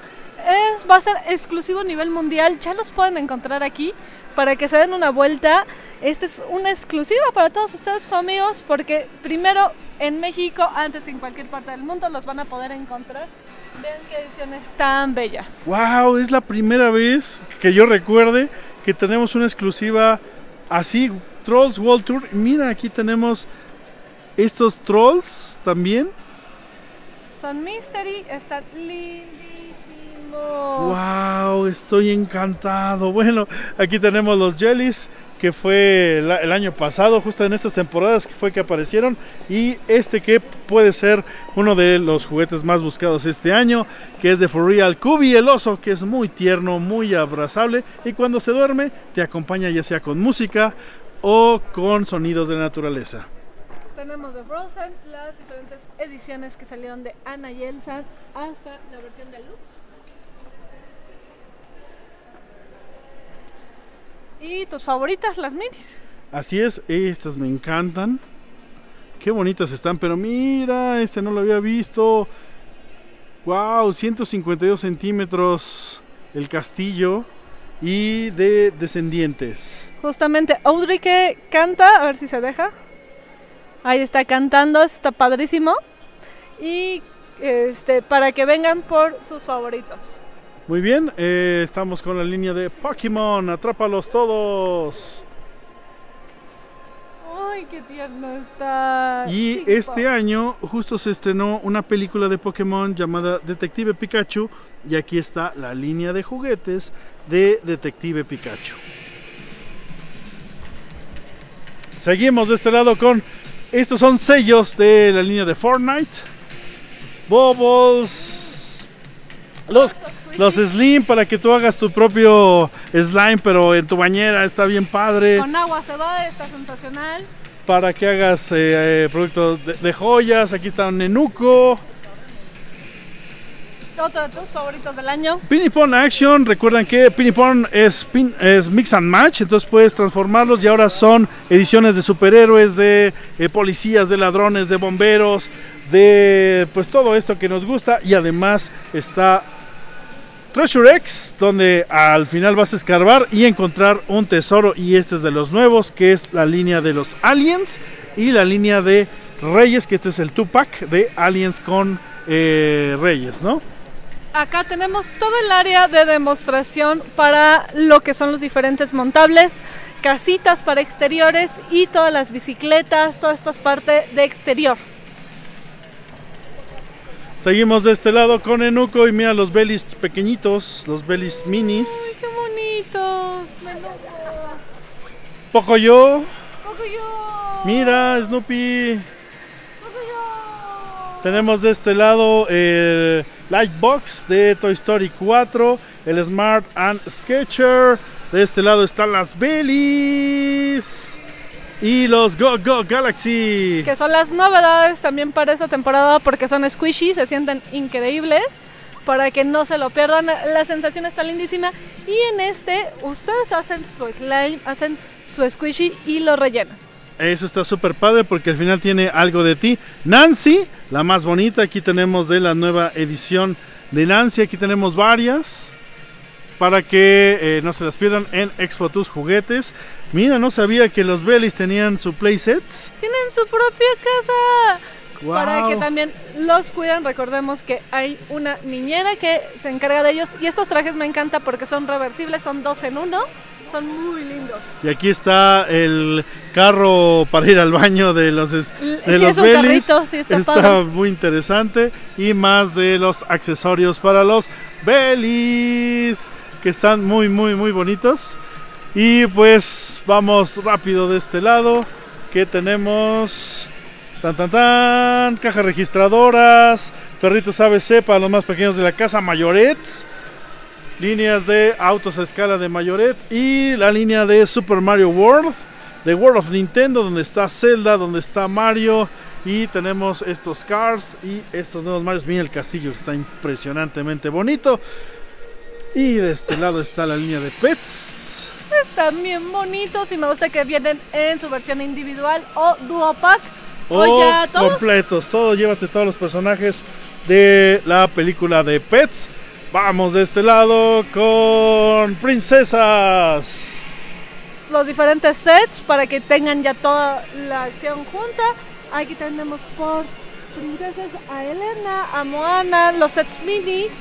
Es, va a ser exclusivo a nivel mundial. Ya los pueden encontrar aquí para que se den una vuelta. Este es una exclusiva para todos ustedes, amigos, porque primero en México, antes en cualquier parte del mundo, los van a poder encontrar. Vean qué ediciones tan bellas. Wow, es la primera vez que yo recuerde que tenemos una exclusiva así, Trolls World Tour. Mira, aquí tenemos estos trolls también. Son Mystery, están lindísimos. Wow, estoy encantado. Bueno, aquí tenemos los jellies que fue el año pasado, justo en estas temporadas que fue que aparecieron y este que puede ser uno de los juguetes más buscados este año, que es de For Real Cubi, el oso, que es muy tierno, muy abrazable y cuando se duerme te acompaña ya sea con música o con sonidos de la naturaleza. Tenemos de Frozen las diferentes ediciones que salieron de Anna y Elsa hasta la versión deluxe. Y tus favoritas, las minis. Así es, estas me encantan. Qué bonitas están, pero mira, este no lo había visto. Wow, 152 centímetros el castillo y de descendientes. Justamente Audrey que canta, a ver si se deja. Ahí está cantando, está padrísimo. Y este para que vengan por sus favoritos. Muy bien, eh, estamos con la línea de Pokémon, atrápalos todos. Ay, qué tierno está. Y Chico. este año justo se estrenó una película de Pokémon llamada Detective Pikachu y aquí está la línea de juguetes de Detective Pikachu. Seguimos de este lado con estos son sellos de la línea de Fortnite. Bobbles. Los, los Slim para que tú hagas tu propio slime pero en tu bañera está bien padre Con agua se va, está sensacional. para que hagas eh, eh, productos de, de joyas. Aquí está un Nenuco. Otro de tus favoritos del año. Pinipon Action. Recuerden que Pinipon es, pin- es mix and match. Entonces puedes transformarlos y ahora son ediciones de superhéroes, de eh, policías, de ladrones, de bomberos, de pues todo esto que nos gusta. Y además está Treasure X, donde al final vas a escarbar y encontrar un tesoro. Y este es de los nuevos, que es la línea de los aliens y la línea de Reyes, que este es el Tupac de Aliens con eh, Reyes, ¿no? Acá tenemos todo el área de demostración para lo que son los diferentes montables, casitas para exteriores y todas las bicicletas, todas estas partes de exterior. Seguimos de este lado con Enuco y mira los belis pequeñitos, los belis minis. ¡Ay, qué bonitos! Poco yo, Pocoyo. mira Snoopy. Pocoyo. Tenemos de este lado el Lightbox de Toy Story 4, el Smart and Sketcher. De este lado están las belis y los Go Go Galaxy. Que son las novedades también para esta temporada porque son squishy, se sienten increíbles. Para que no se lo pierdan, la sensación está lindísima. Y en este, ustedes hacen su slime, hacen su squishy y lo rellenan. Eso está súper padre porque al final tiene algo de ti. Nancy, la más bonita. Aquí tenemos de la nueva edición de Nancy. Aquí tenemos varias. Para que eh, no se las pierdan en Expo Tus Juguetes. Mira, no sabía que los Bellies tenían su playsets. Tienen su propia casa. Para que también los cuiden, recordemos que hay una niñera que se encarga de ellos. Y estos trajes me encanta porque son reversibles, son dos en uno. Son muy lindos. Y aquí está el carro para ir al baño de los, de sí, los es un carrito, sí, está padre. muy interesante. Y más de los accesorios para los Bellies. Que están muy, muy, muy bonitos. Y pues vamos rápido de este lado. Que tenemos. Tan tan tan. Cajas registradoras. Perritos ABC para los más pequeños de la casa. Mayorets. Líneas de autos a escala de Mayoret. Y la línea de Super Mario World. De World of Nintendo. Donde está Zelda. Donde está Mario. Y tenemos estos cars. Y estos nuevos Marios. Miren el castillo. Está impresionantemente bonito. Y de este lado está la línea de Pets. Están bien bonitos y me gusta que vienen en su versión individual o duo pack. O O ya todos. completos. Todo, llévate todos los personajes de la película de Pets. Vamos de este lado con princesas. Los diferentes sets para que tengan ya toda la acción junta. Aquí tenemos por princesas a Elena, a Moana, los sets minis.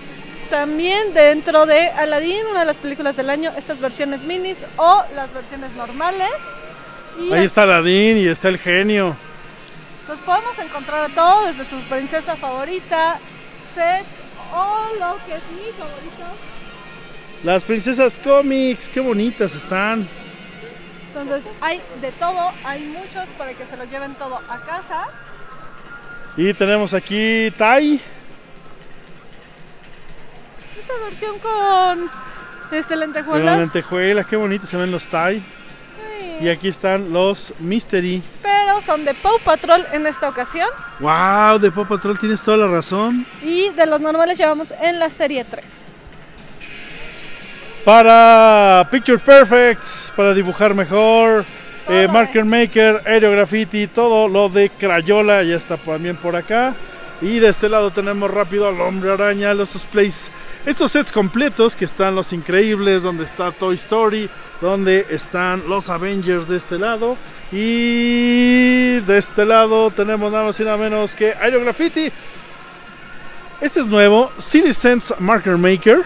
También dentro de Aladdin, una de las películas del año, estas versiones minis o las versiones normales. Y Ahí está Aladdin y está el genio. Pues podemos encontrar todo, desde su princesa favorita, sets o lo que es mi favorito. Las princesas cómics, qué bonitas están. Entonces hay de todo, hay muchos para que se lo lleven todo a casa. Y tenemos aquí Tai. Esta versión con este Con la lentejuelas. lentejuela, qué bonitos se ven los. Sí. Y aquí están los Mystery. Pero son de Paw Patrol en esta ocasión. Wow, de Paw Patrol tienes toda la razón. Y de los normales llevamos en la serie 3. Para Picture Perfect, para dibujar mejor. eh, marker Maker, Aero Graffiti, todo lo de Crayola ya está también por acá. Y de este lado tenemos rápido al Hombre Araña, los displays. Estos sets completos que están los increíbles, donde está Toy Story, donde están los Avengers de este lado. Y de este lado tenemos nada más y nada menos que Aero Graffiti. Este es nuevo, Sense Marker Maker.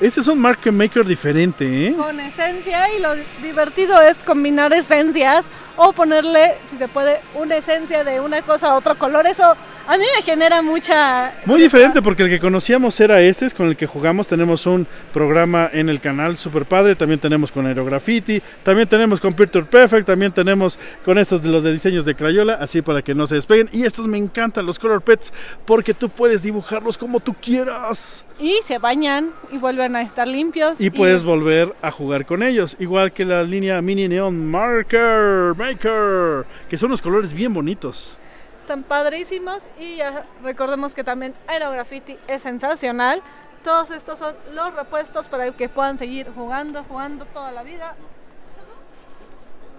Este es un marker maker diferente, ¿eh? Con esencia y lo divertido es combinar esencias o ponerle, si se puede, una esencia de una cosa a otro color. Eso a mí me genera mucha... Muy diferente porque el que conocíamos era este, es con el que jugamos. Tenemos un programa en el canal super padre. También tenemos con Aerograffiti. También tenemos con Picture Perfect. También tenemos con estos de los de diseños de Crayola. Así para que no se despeguen. Y estos me encantan, los Color Pets, porque tú puedes dibujarlos como tú quieras. Y se bañan y vuelven a estar limpios. Y puedes volver a jugar con ellos. Igual que la línea Mini Neon Marker Que son unos colores bien bonitos. Están padrísimos y ya recordemos que también Aerograffiti es sensacional. Todos estos son los repuestos para que puedan seguir jugando, jugando toda la vida.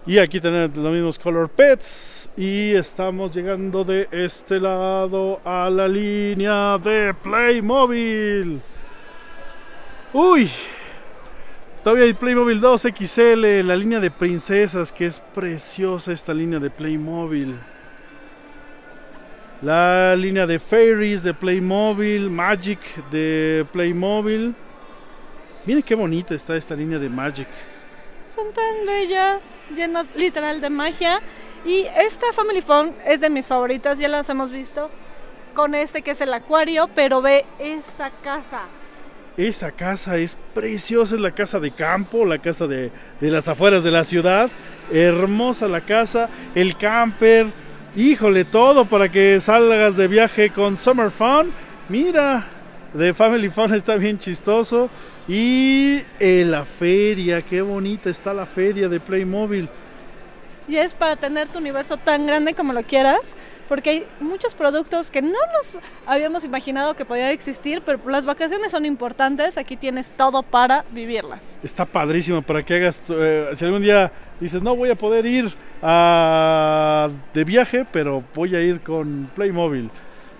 Y aquí tenemos los mismos Color Pets. Y estamos llegando de este lado a la línea de Playmobil. Uy. Todavía hay Playmobil 2 XL, la línea de princesas, que es preciosa esta línea de Playmobil. la línea de Fairies de Playmobil, Magic de Playmobil. Miren qué bonita está esta línea de Magic. Son tan bellas, llenas literal de magia. Y esta Family Phone es de mis favoritas, ya las hemos visto. Con este que es el acuario, pero ve esta casa. Esa casa es preciosa, es la casa de campo, la casa de, de las afueras de la ciudad. Hermosa la casa, el camper, híjole, todo para que salgas de viaje con Summer Fun. Mira, de Family Fun está bien chistoso. Y en la feria, qué bonita está la feria de Playmobil. Y es para tener tu universo tan grande como lo quieras, porque hay muchos productos que no nos habíamos imaginado que podían existir, pero las vacaciones son importantes, aquí tienes todo para vivirlas. Está padrísimo para que hagas, eh, si algún día dices, no voy a poder ir a- de viaje, pero voy a ir con Playmobil.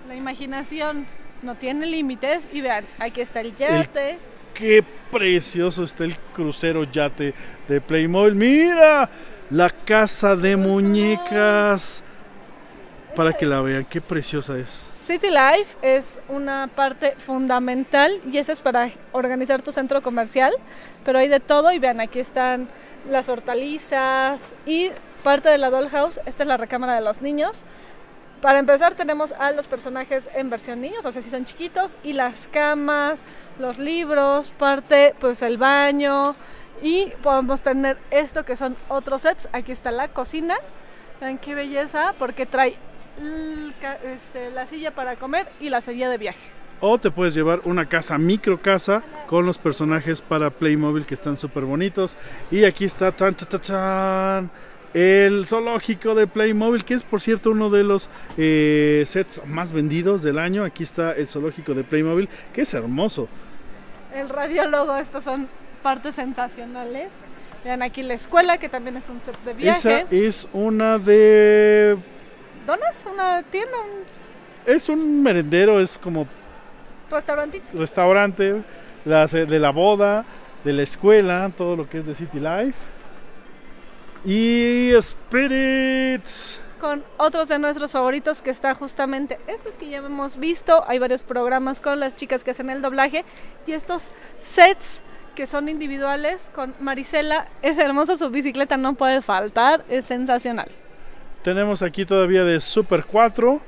La imaginación no tiene límites y vean, aquí está el yate. Qué precioso está el crucero yate de Playmobil. Mira, la casa de muñecas. Para que la vean, qué preciosa es. City Life es una parte fundamental y esa es para organizar tu centro comercial, pero hay de todo y vean, aquí están las hortalizas y parte de la dollhouse, esta es la recámara de los niños. Para empezar tenemos a los personajes en versión niños, o sea, si son chiquitos, y las camas, los libros, parte pues el baño y podemos tener esto que son otros sets. Aquí está la cocina, vean qué belleza, porque trae este, la silla para comer y la silla de viaje. O te puedes llevar una casa, micro casa, con los personajes para Playmobil que están súper bonitos. Y aquí está, tan, tan, tan, el zoológico de Playmobil, que es por cierto uno de los eh, sets más vendidos del año. Aquí está el zoológico de Playmobil, que es hermoso. El radiólogo, estas son partes sensacionales. Vean aquí la escuela, que también es un set de viaje. Esa es una de... ¿Donas? Una tienda, un Es un merendero, es como restaurantito. restaurante, la, de la boda, de la escuela, todo lo que es de City Life. Y Spirits. con otros de nuestros favoritos que está justamente estos que ya hemos visto. Hay varios programas con las chicas que hacen el doblaje y estos sets que son individuales con Marisela. Es hermoso su bicicleta, no puede faltar, es sensacional. Tenemos aquí todavía de Super 4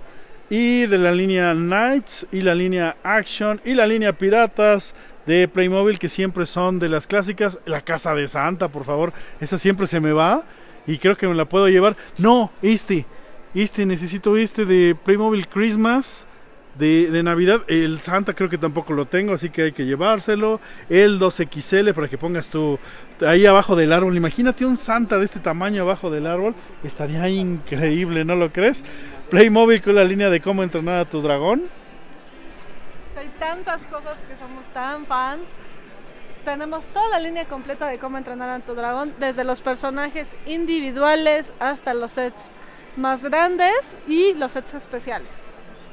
y de la línea Knights y la línea Action y la línea Piratas de Playmobil que siempre son de las clásicas. La casa de Santa, por favor, esa siempre se me va y creo que me la puedo llevar. No, este, este, necesito este de Playmobil Christmas. De, de Navidad, el Santa creo que tampoco lo tengo, así que hay que llevárselo. El 2XL para que pongas tu ahí abajo del árbol. Imagínate un Santa de este tamaño abajo del árbol. Estaría increíble, ¿no lo crees? Playmobil con la línea de cómo entrenar a tu dragón. Hay tantas cosas que somos tan fans. Tenemos toda la línea completa de cómo entrenar a tu dragón, desde los personajes individuales hasta los sets más grandes y los sets especiales.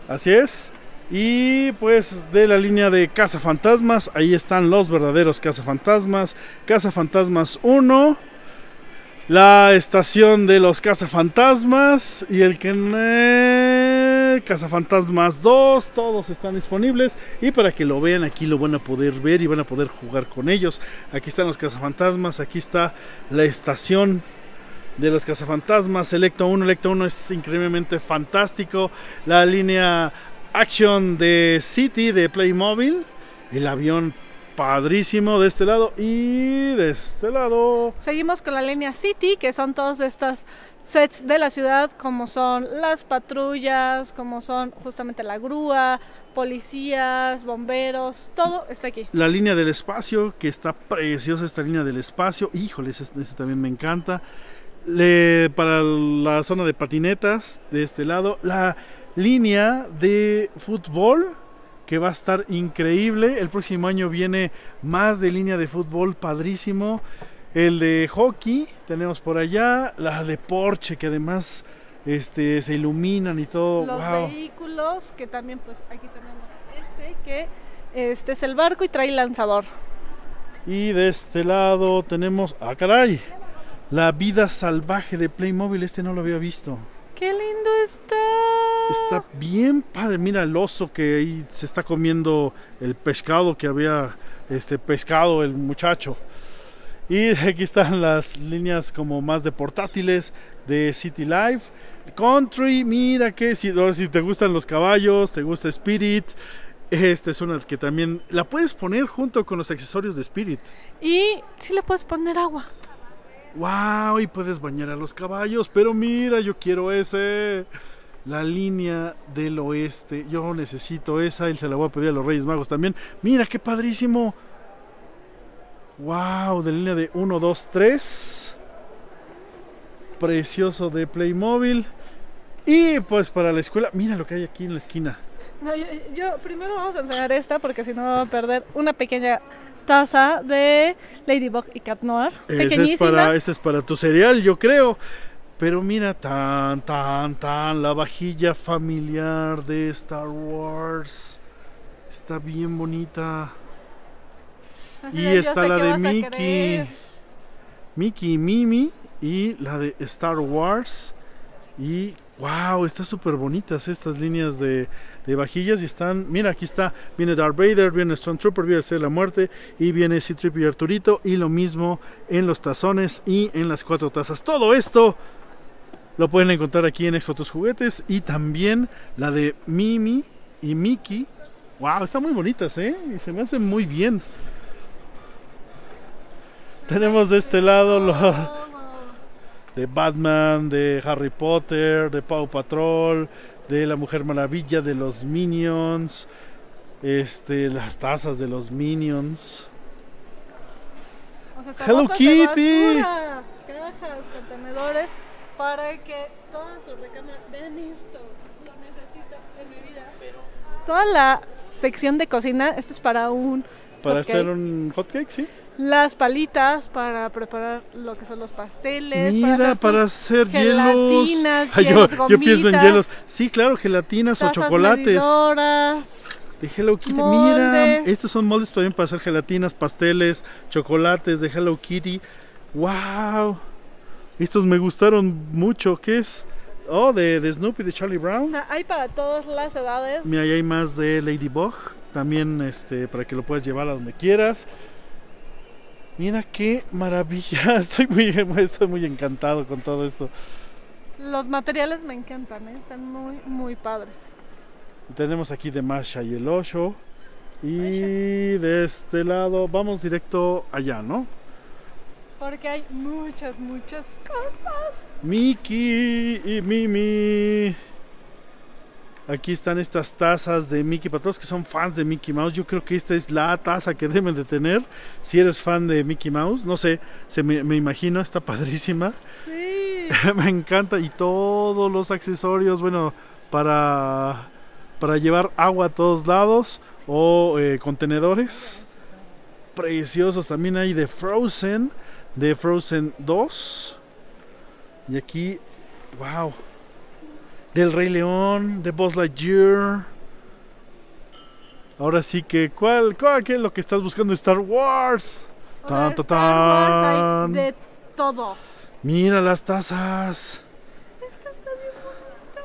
Así es. Y pues de la línea de Cazafantasmas, ahí están los verdaderos Cazafantasmas. Cazafantasmas 1, la estación de los Cazafantasmas y el que eh, Cazafantasmas 2, todos están disponibles y para que lo vean aquí lo van a poder ver y van a poder jugar con ellos. Aquí están los Cazafantasmas, aquí está la estación de los cazafantasmas. Electo 1, Electo 1 es increíblemente fantástico. La línea Action de City de Playmobil. El avión padrísimo de este lado y de este lado. Seguimos con la línea City, que son todos estos sets de la ciudad, como son las patrullas, como son justamente la grúa, policías, bomberos, todo está aquí. La línea del espacio, que está preciosa esta línea del espacio. Híjoles, este, este también me encanta. Le- para la zona de patinetas de este lado. La línea de fútbol que va a estar increíble. El próximo año viene más de línea de fútbol padrísimo. El de hockey tenemos por allá. La de Porsche que además este, se iluminan y todo. Los wow. vehículos, que también pues aquí tenemos este, que este es el barco y trae lanzador. Y de este lado tenemos. ¡Ah, caray! La vida salvaje de Playmobil. Este no lo había visto. ¡Qué lindo está! Está bien padre. Mira el oso que ahí se está comiendo el pescado que había este pescado el muchacho. Y aquí están las líneas como más de portátiles de City Life. Country, mira que si, si te gustan los caballos, te gusta Spirit. Esta es una que también la puedes poner junto con los accesorios de Spirit. Y sí le puedes poner agua. ¡Wow! Y puedes bañar a los caballos. Pero mira, yo quiero ese. La línea del oeste. Yo necesito esa y se la voy a pedir a los Reyes Magos también. Mira, qué padrísimo. ¡Wow! De línea de 1, 2, 3. Precioso de Playmobil. Y pues para la escuela, mira lo que hay aquí en la esquina. Yo- primero vamos a enseñar esta porque si no va a perder una pequeña taza de Ladybug y Cat Noir. Ese es, para, ese es para tu cereal, yo creo. Pero mira, tan, tan, tan, la vajilla familiar de Star Wars. Está bien bonita. Así Y está la de Mickey. Mickey y Mimi. Y la de Star Wars. Y wow, está súper bonitas estas líneas de, de vajillas. Y están, mira, aquí está. Viene Darth Vader, viene Stormtrooper, viene el Ser de la Muerte. Y viene C-3PO y Arturito. Y lo mismo en los tazones y en las cuatro tazas. Todo esto lo pueden encontrar aquí en Expo Tus Juguetes. Y también la de Mimi y Mickey. Wow, están muy bonitas, ¿eh? Y se me hacen muy bien. Tenemos de este lado los de Batman, de Harry Potter, de Paw Patrol, de la Mujer Maravilla, de los Minions, este, las tazas de los Minions. O sea, Hello Kitty. basura, cajas, contenedores para que toda su recámara vean esto. Lo necesito en mi vida. Toda la sección de cocina, esto es para un Para hacer un hot cake, ¿sí? Las palitas para preparar lo que son los pasteles, Mira, para hacer, hacer hielos. gelatinas, Ay, yo, hielos, yo pienso en hielos. Sí, claro, gelatinas o chocolates. De Hello Kitty, mira, estos son moldes también para hacer gelatinas, pasteles, chocolates de Hello Kitty. ¡Wow! Estos me gustaron mucho. ¿Qué es? Oh, de, de Snoopy, de Charlie O Brown. sea, hay para todas las edades. Mira, ahí hay más de Ladybug. También este, para que lo puedas llevar a donde quieras. Mira qué maravilla. Estoy muy, estoy muy encantado con todo esto. Los materiales me encantan, ¿eh? están muy, muy padres. Tenemos aquí de Masha y el Osho. Y de este lado, vamos directo allá, ¿no? Porque hay muchas, muchas cosas. Mickey y Mimi. Aquí están estas tazas de Mickey. Para todos que son fans de Mickey Mouse, yo creo que esta es la taza que deben de tener. Si eres fan de Mickey Mouse, no sé, se me, me imagino, está padrísima. Sí. me encanta. Y todos los accesorios, bueno, para, para llevar agua a todos lados o eh, contenedores. Preciosos. También hay de Frozen, de Frozen 2. Y aquí, wow. Del Rey León, de Buzz Lightyear. Ahora sí que, ¿cuál, cuál qué es lo que estás buscando? Star Wars. O sea, Tan, Star tan, Wars hay de todo. Mira las tazas. Esta está bien bonita.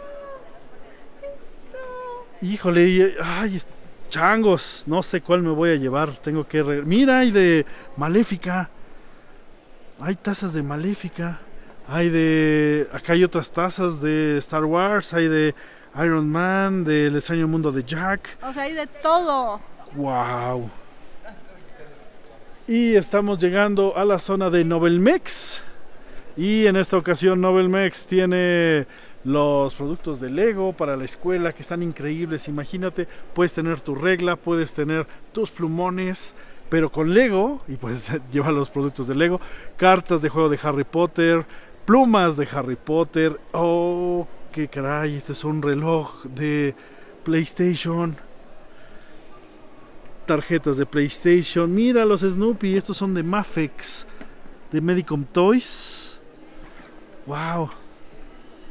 Esto. Híjole, ay, changos, no sé cuál me voy a llevar, tengo que... Mira, hay de Maléfica. Hay tazas de Maléfica. Hay de... Acá hay otras tazas de Star Wars, hay de Iron Man, del extraño mundo de Jack. O sea, hay de todo. Wow. Y estamos llegando a la zona de Novelmex. Y en esta ocasión Novelmex tiene los productos de Lego para la escuela que están increíbles. Imagínate, puedes tener tu regla, puedes tener tus plumones, pero con Lego, y puedes llevar los productos de Lego, cartas de juego de Harry Potter, plumas de Harry Potter. Oh, qué caray, este es un reloj de PlayStation tarjetas de PlayStation. Mira los Snoopy, estos son de Mafex, de Medicom Toys. Wow.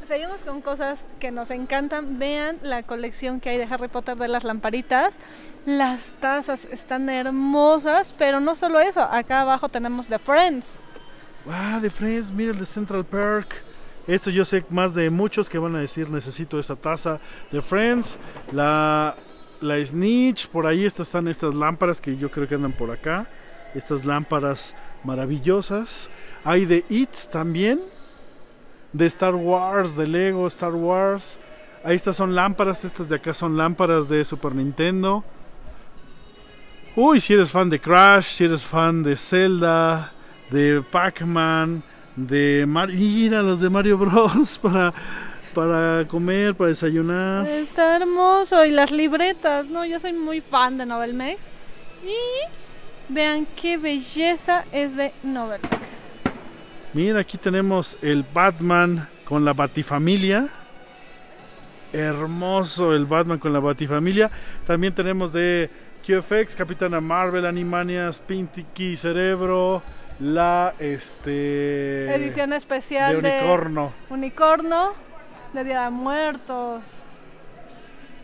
Seguimos con cosas que nos encantan. Vean la colección que hay de Harry Potter de las lamparitas. Las tazas están hermosas, pero no solo eso. Acá abajo tenemos The Friends. Ah, de Friends, mira el de Central Park. Esto yo sé más de muchos que van a decir necesito esta taza de Friends. La, la Snitch, por ahí estas están estas lámparas que yo creo que andan por acá. Estas lámparas maravillosas. Hay de It's también. De Star Wars, de Lego Star Wars. Ahí estas son lámparas, estas de acá son lámparas de Super Nintendo. Uy, si eres fan de Crash, si eres fan de Zelda, de Pac-Man, de Mario. Mira los de Mario Bros. para, para comer, para desayunar. Está hermoso. Y las libretas, ¿no? Yo soy muy fan de Novelmex. Y vean qué belleza es de Novelmex. Mira, aquí tenemos el Batman con la Batifamilia. Hermoso el Batman con la Batifamilia. También tenemos de QFX, Capitana Marvel, Animanias, Pintiki, Cerebro, la este Edición especial de unicorno. Unicorno de Día de Muertos.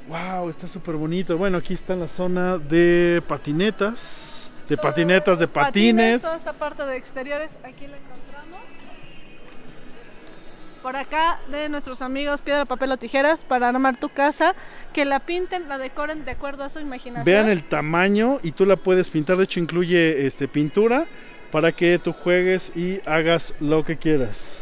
Wow, está súper bonito. Bueno, aquí está la zona de patinetas, de patinetas, de patines. Toda esta parte de exteriores, aquí la encontramos. Por acá de nuestros amigos Piedra, Papel o Tijeras para armar tu casa, que la pinten, la decoren de acuerdo a su imaginación. Vean el tamaño y tú la puedes pintar. De hecho, incluye este pintura para que tú juegues y hagas lo que quieras.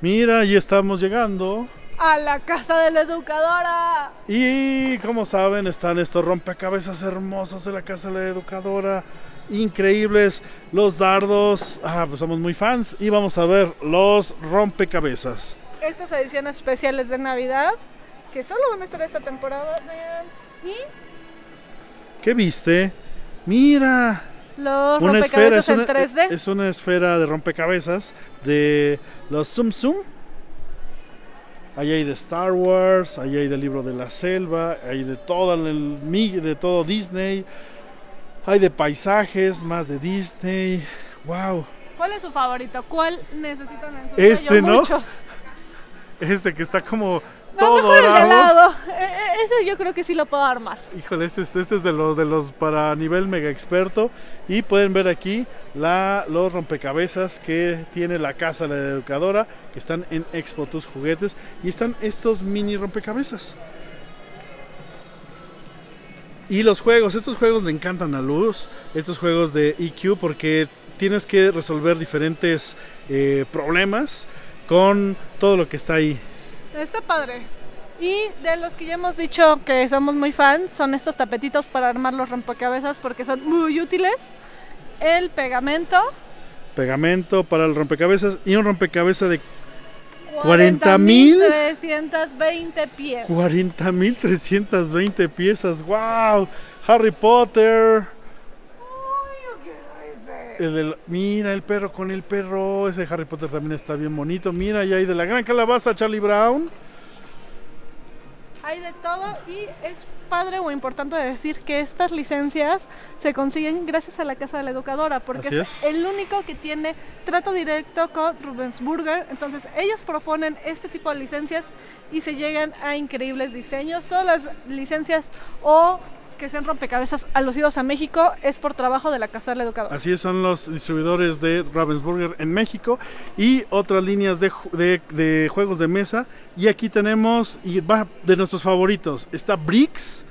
Mira, ya estamos llegando. A la casa de la educadora. Y como saben, están estos rompecabezas hermosos de la casa de la educadora. Increíbles. Los dardos. Ah, pues somos muy fans. Y vamos a ver los rompecabezas. Estas ediciones especiales de Navidad. Que solo van a estar esta temporada. Y ¿Qué viste? Mira. Los Una esfera, rompecabezas es una, en 3D. es una esfera de rompecabezas de los Zoom Zoom. Ahí hay de Star Wars, ahí hay del libro de la selva, hay de todo el de todo Disney, hay de paisajes, más de Disney. Wow, ¿Cuál es su favorito? ¿Cuál necesitan en su Este? ¿no? Muchos. este que está como todo mejor el de lado. E- e- Ese yo creo que sí lo puedo armar. Híjole, este, este es de los de los para nivel mega experto y pueden ver aquí la, los rompecabezas que tiene la casa de la educadora que están en Expo Tus Juguetes y están estos mini rompecabezas. Y los juegos, estos juegos le encantan a Luz, estos juegos de EQ porque tienes que resolver diferentes eh, problemas con todo lo que está ahí. Está padre. Y de los que ya hemos dicho que somos muy fans, son estos tapetitos para armar los rompecabezas porque son muy útiles. El pegamento. Pegamento para el rompecabezas y un rompecabezas de 40,000. 320 pies. 40.320 piezas, wow. Harry Potter. El del- mira el perro con el perro, ese de Harry Potter también está bien bonito. Mira, y hay de la gran calabaza Charlie Brown. Hay de todo y es padre o importante decir que estas licencias se consiguen gracias a la Casa de la Educadora porque es, es. el único que tiene trato directo con Rubensburger. Entonces ellos proponen este tipo de licencias y se llegan a increíbles diseños. Todas las licencias o que sean rompecabezas alusivos a México es por trabajo de la Casa de la Educadora. Así es, son los distribuidores de Ravensburger en México y otras líneas de- de juegos de mesa. Y aquí tenemos, y va de nuestros favoritos, está Bricks,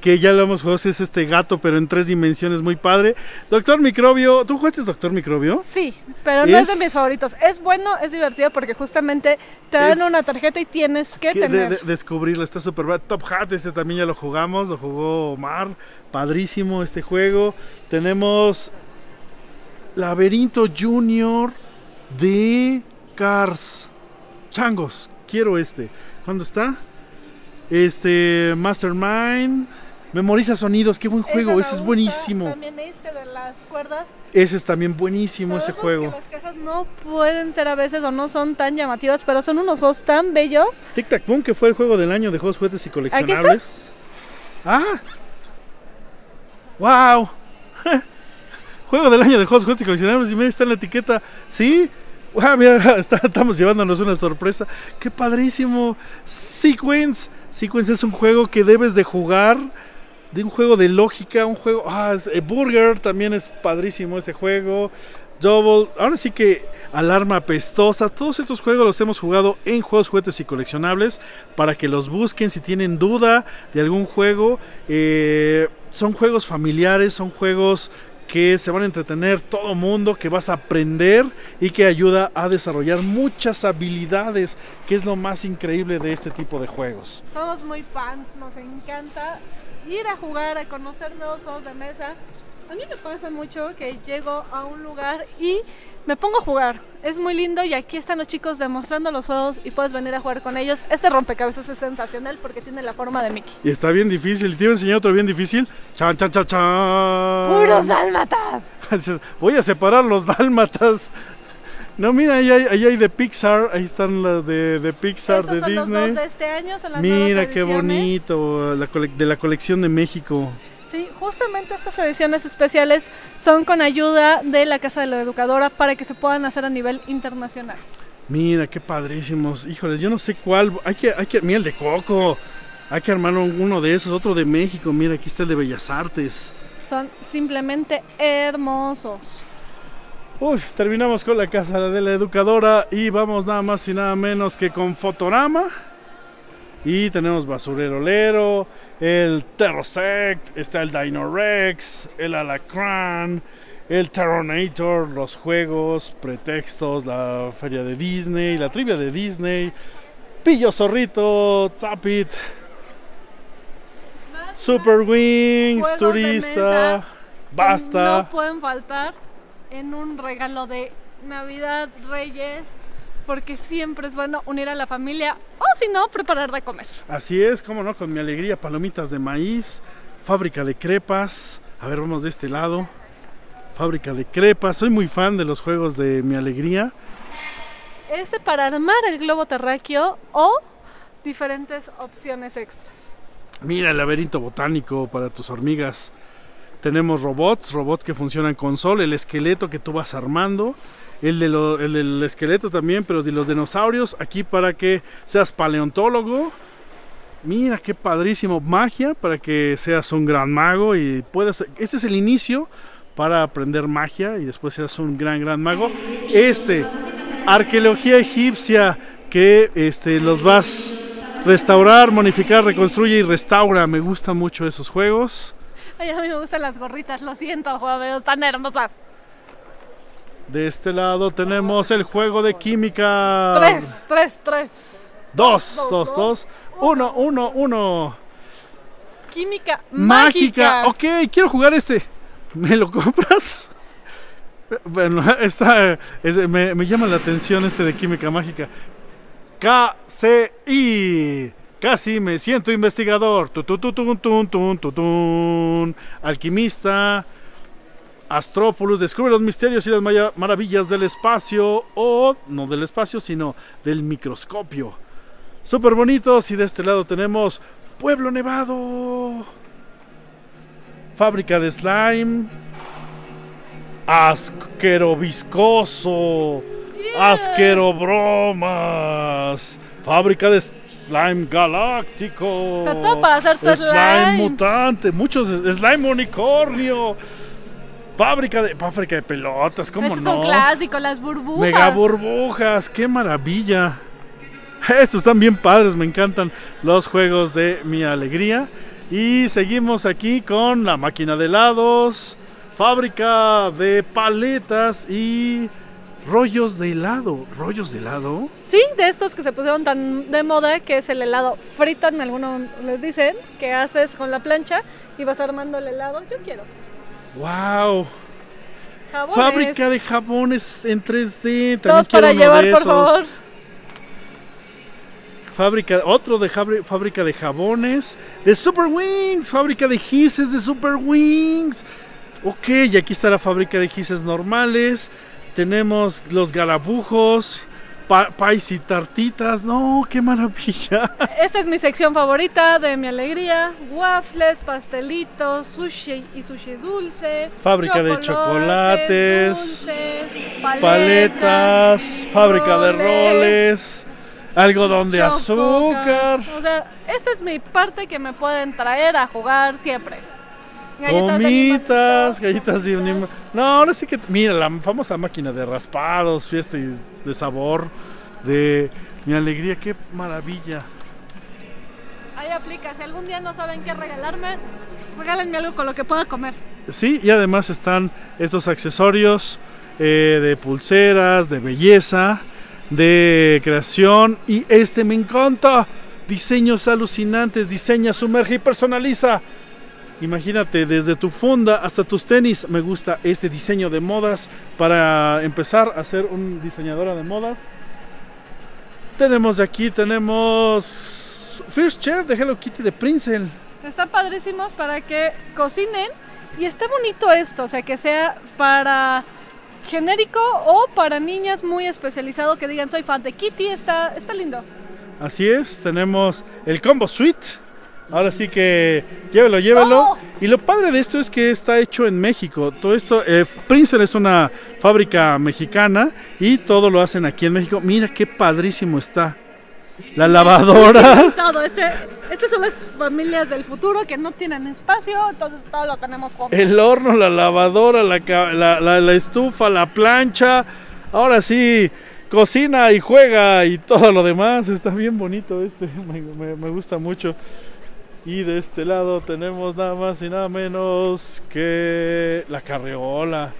que ya lo hemos jugado, es este gato, pero en tres dimensiones, muy padre. Doctor Microbio, ¿tú jugaste Doctor Microbio? Sí, pero no es, de mis favoritos. Es bueno, es divertido porque justamente te dan Es- una tarjeta y tienes que Que de- tener. de- descubrirlo, está súper. Top Hat, este también ya lo jugamos, lo jugó Omar, padrísimo este juego. Tenemos Laberinto Junior de Cars. Changos, quiero este. ¿Cuándo está? Este, Mastermind. Memoriza sonidos, qué buen juego, ese es gusta. buenísimo. También este de las cuerdas. Ese es también buenísimo ese juego. las cajas no pueden ser a veces o no son tan llamativas, pero son unos juegos tan bellos. Tic Tac Boom, que fue el juego del año de juegos, juguetes y coleccionables. ¡Ah! ¡Wow! juego del año de juegos, juguetes y coleccionables. Y mira, está en la etiqueta. ¿Sí? ¡Wow! Mira, está- estamos llevándonos una sorpresa. ¡Qué padrísimo! Sequence. Sequence es un juego que debes de jugar. De un juego de lógica, un juego. Ah, eh, Burger también es padrísimo ese juego. Double, ahora sí que Alarma Apestosa, todos estos juegos los hemos jugado en juegos, juguetes y coleccionables para que los busquen si tienen duda de algún juego. Eh, son juegos familiares, son juegos que se van a entretener todo mundo, que vas a aprender y que ayuda a desarrollar muchas habilidades, que es lo más increíble de este tipo de juegos. Somos muy fans, nos encanta ir a jugar, a conocer nuevos juegos de mesa. A mí me pasa mucho que llego a un lugar y me pongo a jugar. Es muy lindo y aquí están los chicos demostrando los juegos y puedes venir a jugar con ellos. Este rompecabezas es sensacional porque tiene la forma de Mickey. Y está bien difícil. ¿Te iba a enseñar otro bien difícil? Chan, chan, chan, chan. ¡Puros dálmatas! Voy a separar los dálmatas. No, mira, ahí hay, ahí hay de Pixar. Ahí están las de, de Pixar, Estos de son los Disney. dos de este año, son las Mira qué bonito. la de la colección de México. Sí, justamente estas ediciones especiales son con ayuda de la Casa de la Educadora para que se puedan hacer a nivel internacional. Mira, qué padrísimos. Híjoles, yo no sé cuál. Hay que, hay que, mira el de Coco. Hay que armar un- uno de esos, otro de México. Mira, aquí está el de Bellas Artes. Son simplemente hermosos. Uy, terminamos con la casa de la educadora y vamos nada más y nada menos que con Fotorama. Y tenemos Basurero Lero, el Terrosect, está el Dino Rex, el Alacrán, el Terronator, los juegos, pretextos, la feria de Disney, la trivia de Disney, Pillo Zorrito, Tapit, Super Wings, Turista, Basta. No pueden faltar en un regalo de Navidad, Reyes, porque siempre es bueno unir a la familia o si no, preparar de comer. Así es, cómo no, con mi alegría, palomitas de maíz, fábrica de crepas. A ver, vamos de este lado. Fábrica de crepas. Soy muy fan de los juegos de mi alegría. Este para armar el globo terráqueo o diferentes opciones extras. Mira el laberinto botánico para tus hormigas. Tenemos robots, robots que funcionan con sol, el esqueleto que tú vas armando, el, de el del esqueleto también, pero de los dinosaurios, aquí para que seas paleontólogo. Mira qué padrísimo, magia para que seas un gran mago y puedas... Este es el inicio para aprender magia y después seas un gran, gran mago. Este, arqueología egipcia, que este, los vas restaurar, modificar, reconstruye y restaura. Me gustan mucho esos juegos. Ay, a mí me gustan las gorritas, lo siento, juegos tan hermosas. De este lado tenemos el juego de química. Tres, tres, tres. Dos, dos, dos. Uno, uno, uno. Química Mágica. mágica. Ok, quiero jugar este. ¿Me lo compras? Bueno, esta, es- me, me llama la atención este de química mágica. KCI. Casi me siento investigador. Alquimista. Astrópolis descubre los misterios y las maravillas del espacio. O no del espacio, sino del microscopio. Súper bonitos. Y de este lado tenemos Pueblo Nevado. Fábrica de slime. Asquero viscoso. Asquero bromas. Fábrica de slime galáctico. O sea, todo para hacer tu slime. mutante. Muchos slime unicornio. Fábrica de fábrica de pelotas, ¿cómo no? son clásicos, las burbujas. Mega burbujas, qué maravilla. Estos están bien padres, me encantan los juegos de mi alegría. Y seguimos aquí con la máquina de helados, fábrica de paletas y rollos de helado. ¿Rollos de helado? Sí, de estos que se pusieron tan de moda, que es el helado frito, en algunos les dicen, que haces con la plancha y vas armando el helado. Yo quiero. ¡Wow! Jabones. Fábrica de jabones en 3D. También Todos quiero para uno llevar, de por esos. favor. Fábrica, otro de fábrica de jabones. De Super Wings. Fábrica de gises de Super Wings. Ok, y aquí está la fábrica de gises normales. Tenemos los garabujos. Pa pais y tartitas. No, qué maravilla. Esta es mi sección favorita de mi alegría. Waffles, pastelitos, sushi y sushi dulce. Fábrica de chocolates, dulces, paletas, Paletas. Fábrica de roles. Algodón de chococa. azúcar. O sea, esta es mi parte que me pueden traer a jugar siempre. Galletas Gomitas, galletas de anima- No, ahora sí que. Mira, la famosa máquina de raspados, fiesta y de sabor, de mi alegría, qué maravilla. Ahí aplica. Si algún día no saben qué regalarme, regálenme algo con lo que pueda comer. Sí, y además están estos accesorios eh, de pulseras, de belleza, de creación. Y este me encanta. Diseños alucinantes, diseña, sumerge y personaliza. Imagínate, desde tu funda hasta tus tenis, me gusta este diseño de modas para empezar a ser un diseñadora de modas. Tenemos de aquí, tenemos First Chef de Hello Kitty de Princeton. Están padrísimos para que cocinen y está bonito esto, o sea, que sea para genérico o para niñas muy especializado que digan soy fan de Kitty, está, está lindo. Así es, tenemos el Combo Suite. Ahora sí que llévelo, llévelo. ¡Oh! Y lo padre de esto es que está hecho en México. Todo esto, eh, Princeton es una fábrica mexicana y todo lo hacen aquí en México. Mira qué padrísimo está. La lavadora. Todo, este, estas son las familias del futuro que no tienen espacio, entonces todo lo tenemos junto. El horno, la lavadora, la, la- la- la estufa, la plancha. Ahora sí, cocina y juega y todo lo demás. Está bien bonito este, me, me- me gusta mucho. Y de este lado tenemos nada más y nada menos que la carriola.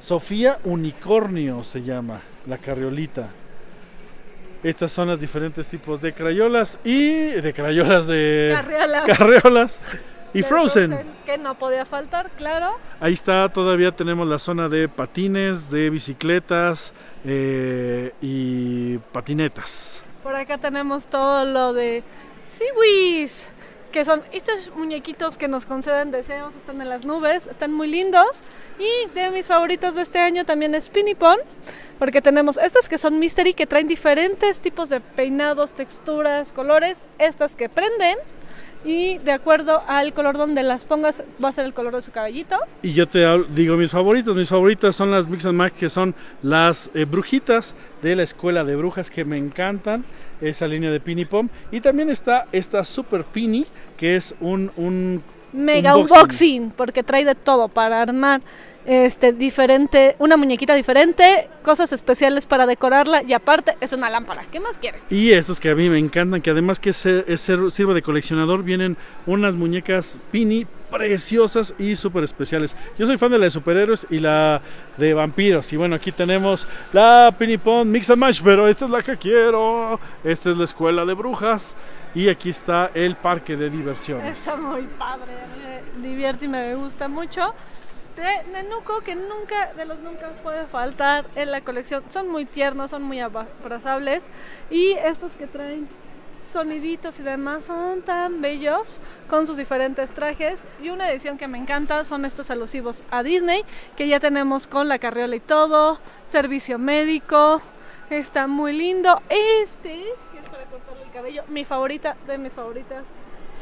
Sofía Unicornio se llama, la carriolita. Estas son los diferentes tipos de crayolas y de crayolas de Carriolas. carriolas y Frozen. Que no podía faltar, claro. Ahí está, todavía tenemos la zona de patines, de bicicletas eh, y patinetas. Por acá tenemos todo lo de Seawees, que son estos muñequitos que nos conceden deseos, están en las nubes, están muy lindos. Y de mis favoritos de este año también es Pinipon, porque tenemos estas que son mystery, que traen diferentes tipos de peinados, texturas, colores, estas que prenden. Y de acuerdo al color donde las pongas, va a ser el color de su cabellito. Y yo te digo mis favoritos, mis favoritas son las Mix and Match, que son las eh, brujitas de la escuela de brujas que me encantan, esa línea de Pini Pom. Y también está esta Super Pini, que es un, un Mega Unboxing. unboxing. porque trae de todo para armar este diferente, una muñequita diferente, cosas especiales para decorarla y aparte es una lámpara. ¿Qué más quieres? Y esos que a mí me encantan, que además que se- es sirve de coleccionador, vienen unas muñecas Pini preciosas y súper especiales. Yo soy fan de la de superhéroes y la de vampiros. Y bueno, aquí tenemos la Pini Pon Mix and Match, pero esta es la que quiero. Esta es la escuela de brujas. Y aquí está el parque de diversiones. Está muy padre, me divierte y me gusta mucho. De Nenuco, que nunca, de los nunca puede faltar en la colección. Son muy tiernos, son muy abrazables. Y estos que traen soniditos y demás son tan bellos con sus diferentes trajes. Y una edición que me encanta son estos alusivos a Disney, que ya tenemos con la carriola y todo, servicio médico. Está muy lindo. Este, que es para cortarle el cabello, mi favorita de mis favoritas.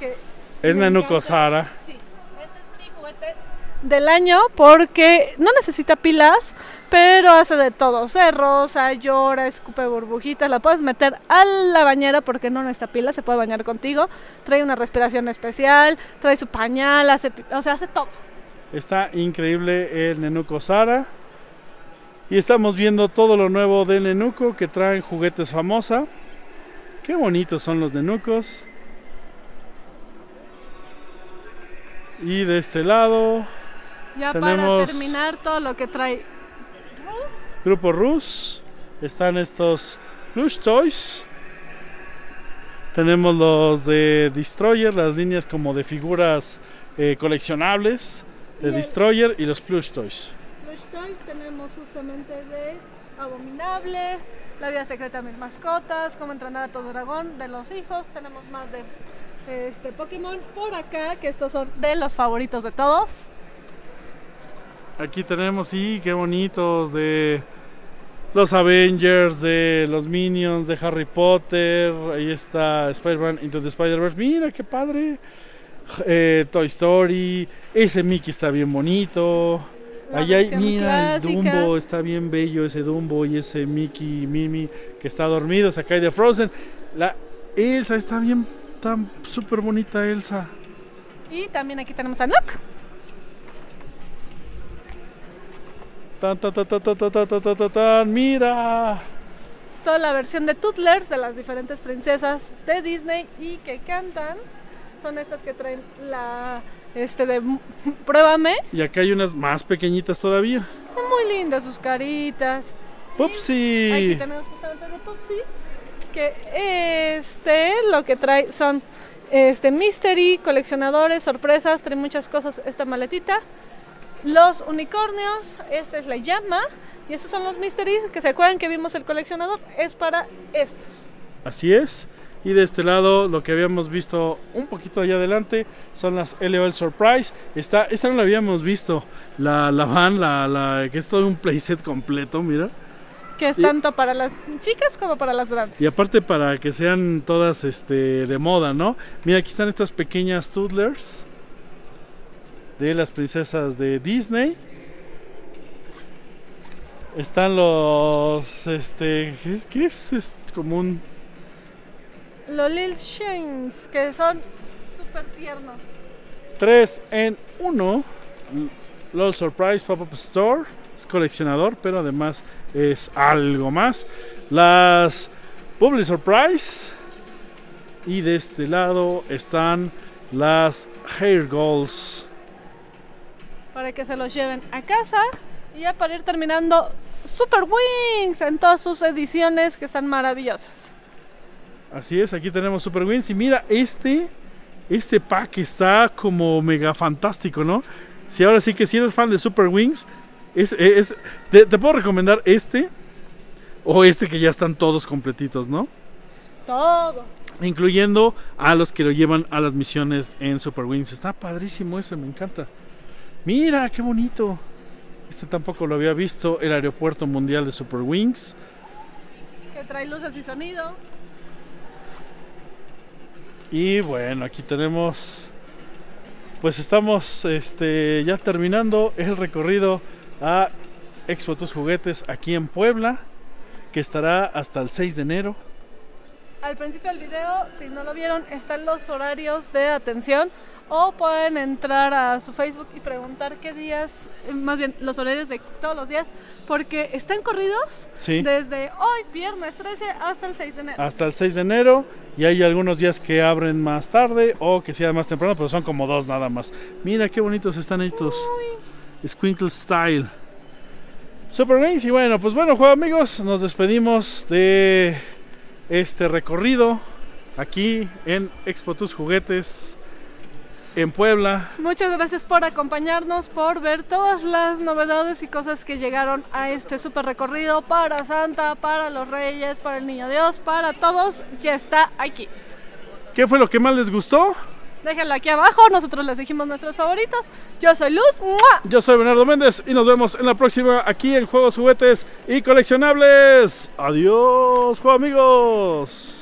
Que Es encanta. Sara. Sí, este es mi juguete del año porque no necesita pilas, pero hace de todo. Se rosa, llora, escupe burbujitas. La puedes meter a la bañera porque no necesita pilas, se puede bañar contigo. Trae una respiración especial, trae su pañal, hace, o sea, hace todo. Está increíble el Nenuco Sara. Y estamos viendo todo lo nuevo de Nenuco que traen juguetes famosa. Qué bonitos son los Nenucos. Y de este lado, Ya Tenemos- para terminar todo lo que trae. Grupo Rus. Están estos Plush Toys. Tenemos los de Destroyer, las líneas como de figuras eh, coleccionables de Y Destroyer y los Plush Toys. Plush Toys tenemos justamente de Abominable, La vida secreta de mis mascotas, Cómo entrenar a tu dragón, de los hijos. Tenemos más de este Pokémon por acá, que estos son de los favoritos de todos. Aquí tenemos, sí, qué bonitos, de los Avengers, de los Minions, de Harry Potter. Ahí está Spider-Man Into the Spider-Verse. Mira, qué padre. Eh, Toy Story. Ese Mickey está bien bonito. La Ahí hay, mira, el. Dumbo, está bien bello ese Dumbo y ese Mickey y Mimi que está dormido, se cae de Frozen. La Elsa está bien, tan súper bonita Elsa. Y también aquí tenemos a Nook. Tan, tan, tan, mira. Toda la versión de Tootlers de las diferentes princesas de Disney y que cantan. Son estas que traen la este de pruébame. Y acá hay unas más pequeñitas todavía. Muy lindas sus caritas. Popsy. Aquí tenemos justamente de Popsy. Que este lo que trae son este mystery, coleccionadores, sorpresas, trae muchas cosas esta maletita. Los unicornios, esta es la llama. Y estos son los mysteries que se acuerdan que vimos el coleccionador. Es para estos. Así es. Y de este lado, lo que habíamos visto un poquito allá adelante son las LOL Surprise. Esta, esta no la habíamos visto. La, la van, la, la, que es todo un playset completo, mira. Que es Y- tanto para las chicas como para las grandes. Y aparte para que sean todas este, de moda, ¿no? Mira, aquí están estas pequeñas Toddlers de las princesas de Disney. Están los, este, ¿qué es? ¿Qué es? Un, Los Lil Shanes, que son súper tiernos. 3 en 1. LOL Surprise Pop-Up Store. Es coleccionador, pero además es algo más. Las Public Surprise. Y de este lado están las Hair Goals. Para que se los lleven a casa y ya para ir terminando Super Wings en todas sus ediciones que están maravillosas. Así es, aquí tenemos Super Wings. Y mira, este, este pack está como mega fantástico, ¿no? Si ahora sí que si eres fan de Super Wings, es, es- te, te puedo recomendar este o este que ya están todos completitos, ¿no? Todo. Incluyendo a los que lo llevan a las misiones en Super Wings. Está padrísimo ese, me encanta. Mira, qué bonito. Este tampoco lo había visto, el aeropuerto mundial de Super Wings. Que trae luces y sonido. Y bueno, aquí tenemos. Pues estamos este, ya terminando el recorrido a Expo Tus Juguetes aquí en Puebla, que estará hasta el 6 de enero. Al principio del video, si no lo vieron, están los horarios de atención o pueden entrar a su Facebook y preguntar qué días, eh, más bien los horarios de todos los días, porque están corridos Sí. desde hoy, viernes 13, hasta el 6 de enero. Hasta el 6 de enero. Y hay algunos días que abren más tarde o que sean más temprano, pero son como dos nada más. Mira qué bonitos están estos. Squinkle Style. Super Wings. Y bueno, pues bueno, juego amigos, nos despedimos de este recorrido aquí en Expo Tus Juguetes en Puebla. Muchas gracias por acompañarnos, por ver todas las novedades y cosas que llegaron a este super recorrido para Santa, para los Reyes, para el Niño Dios, para todos. Ya está aquí. ¿Qué fue lo que más les gustó? Déjenlo aquí abajo, nosotros les dijimos nuestros favoritos. Yo soy Luz. ¡mua! Yo soy Bernardo Méndez y nos vemos en la próxima aquí en Juegos, Juguetes y Coleccionables. Adiós, juego amigos.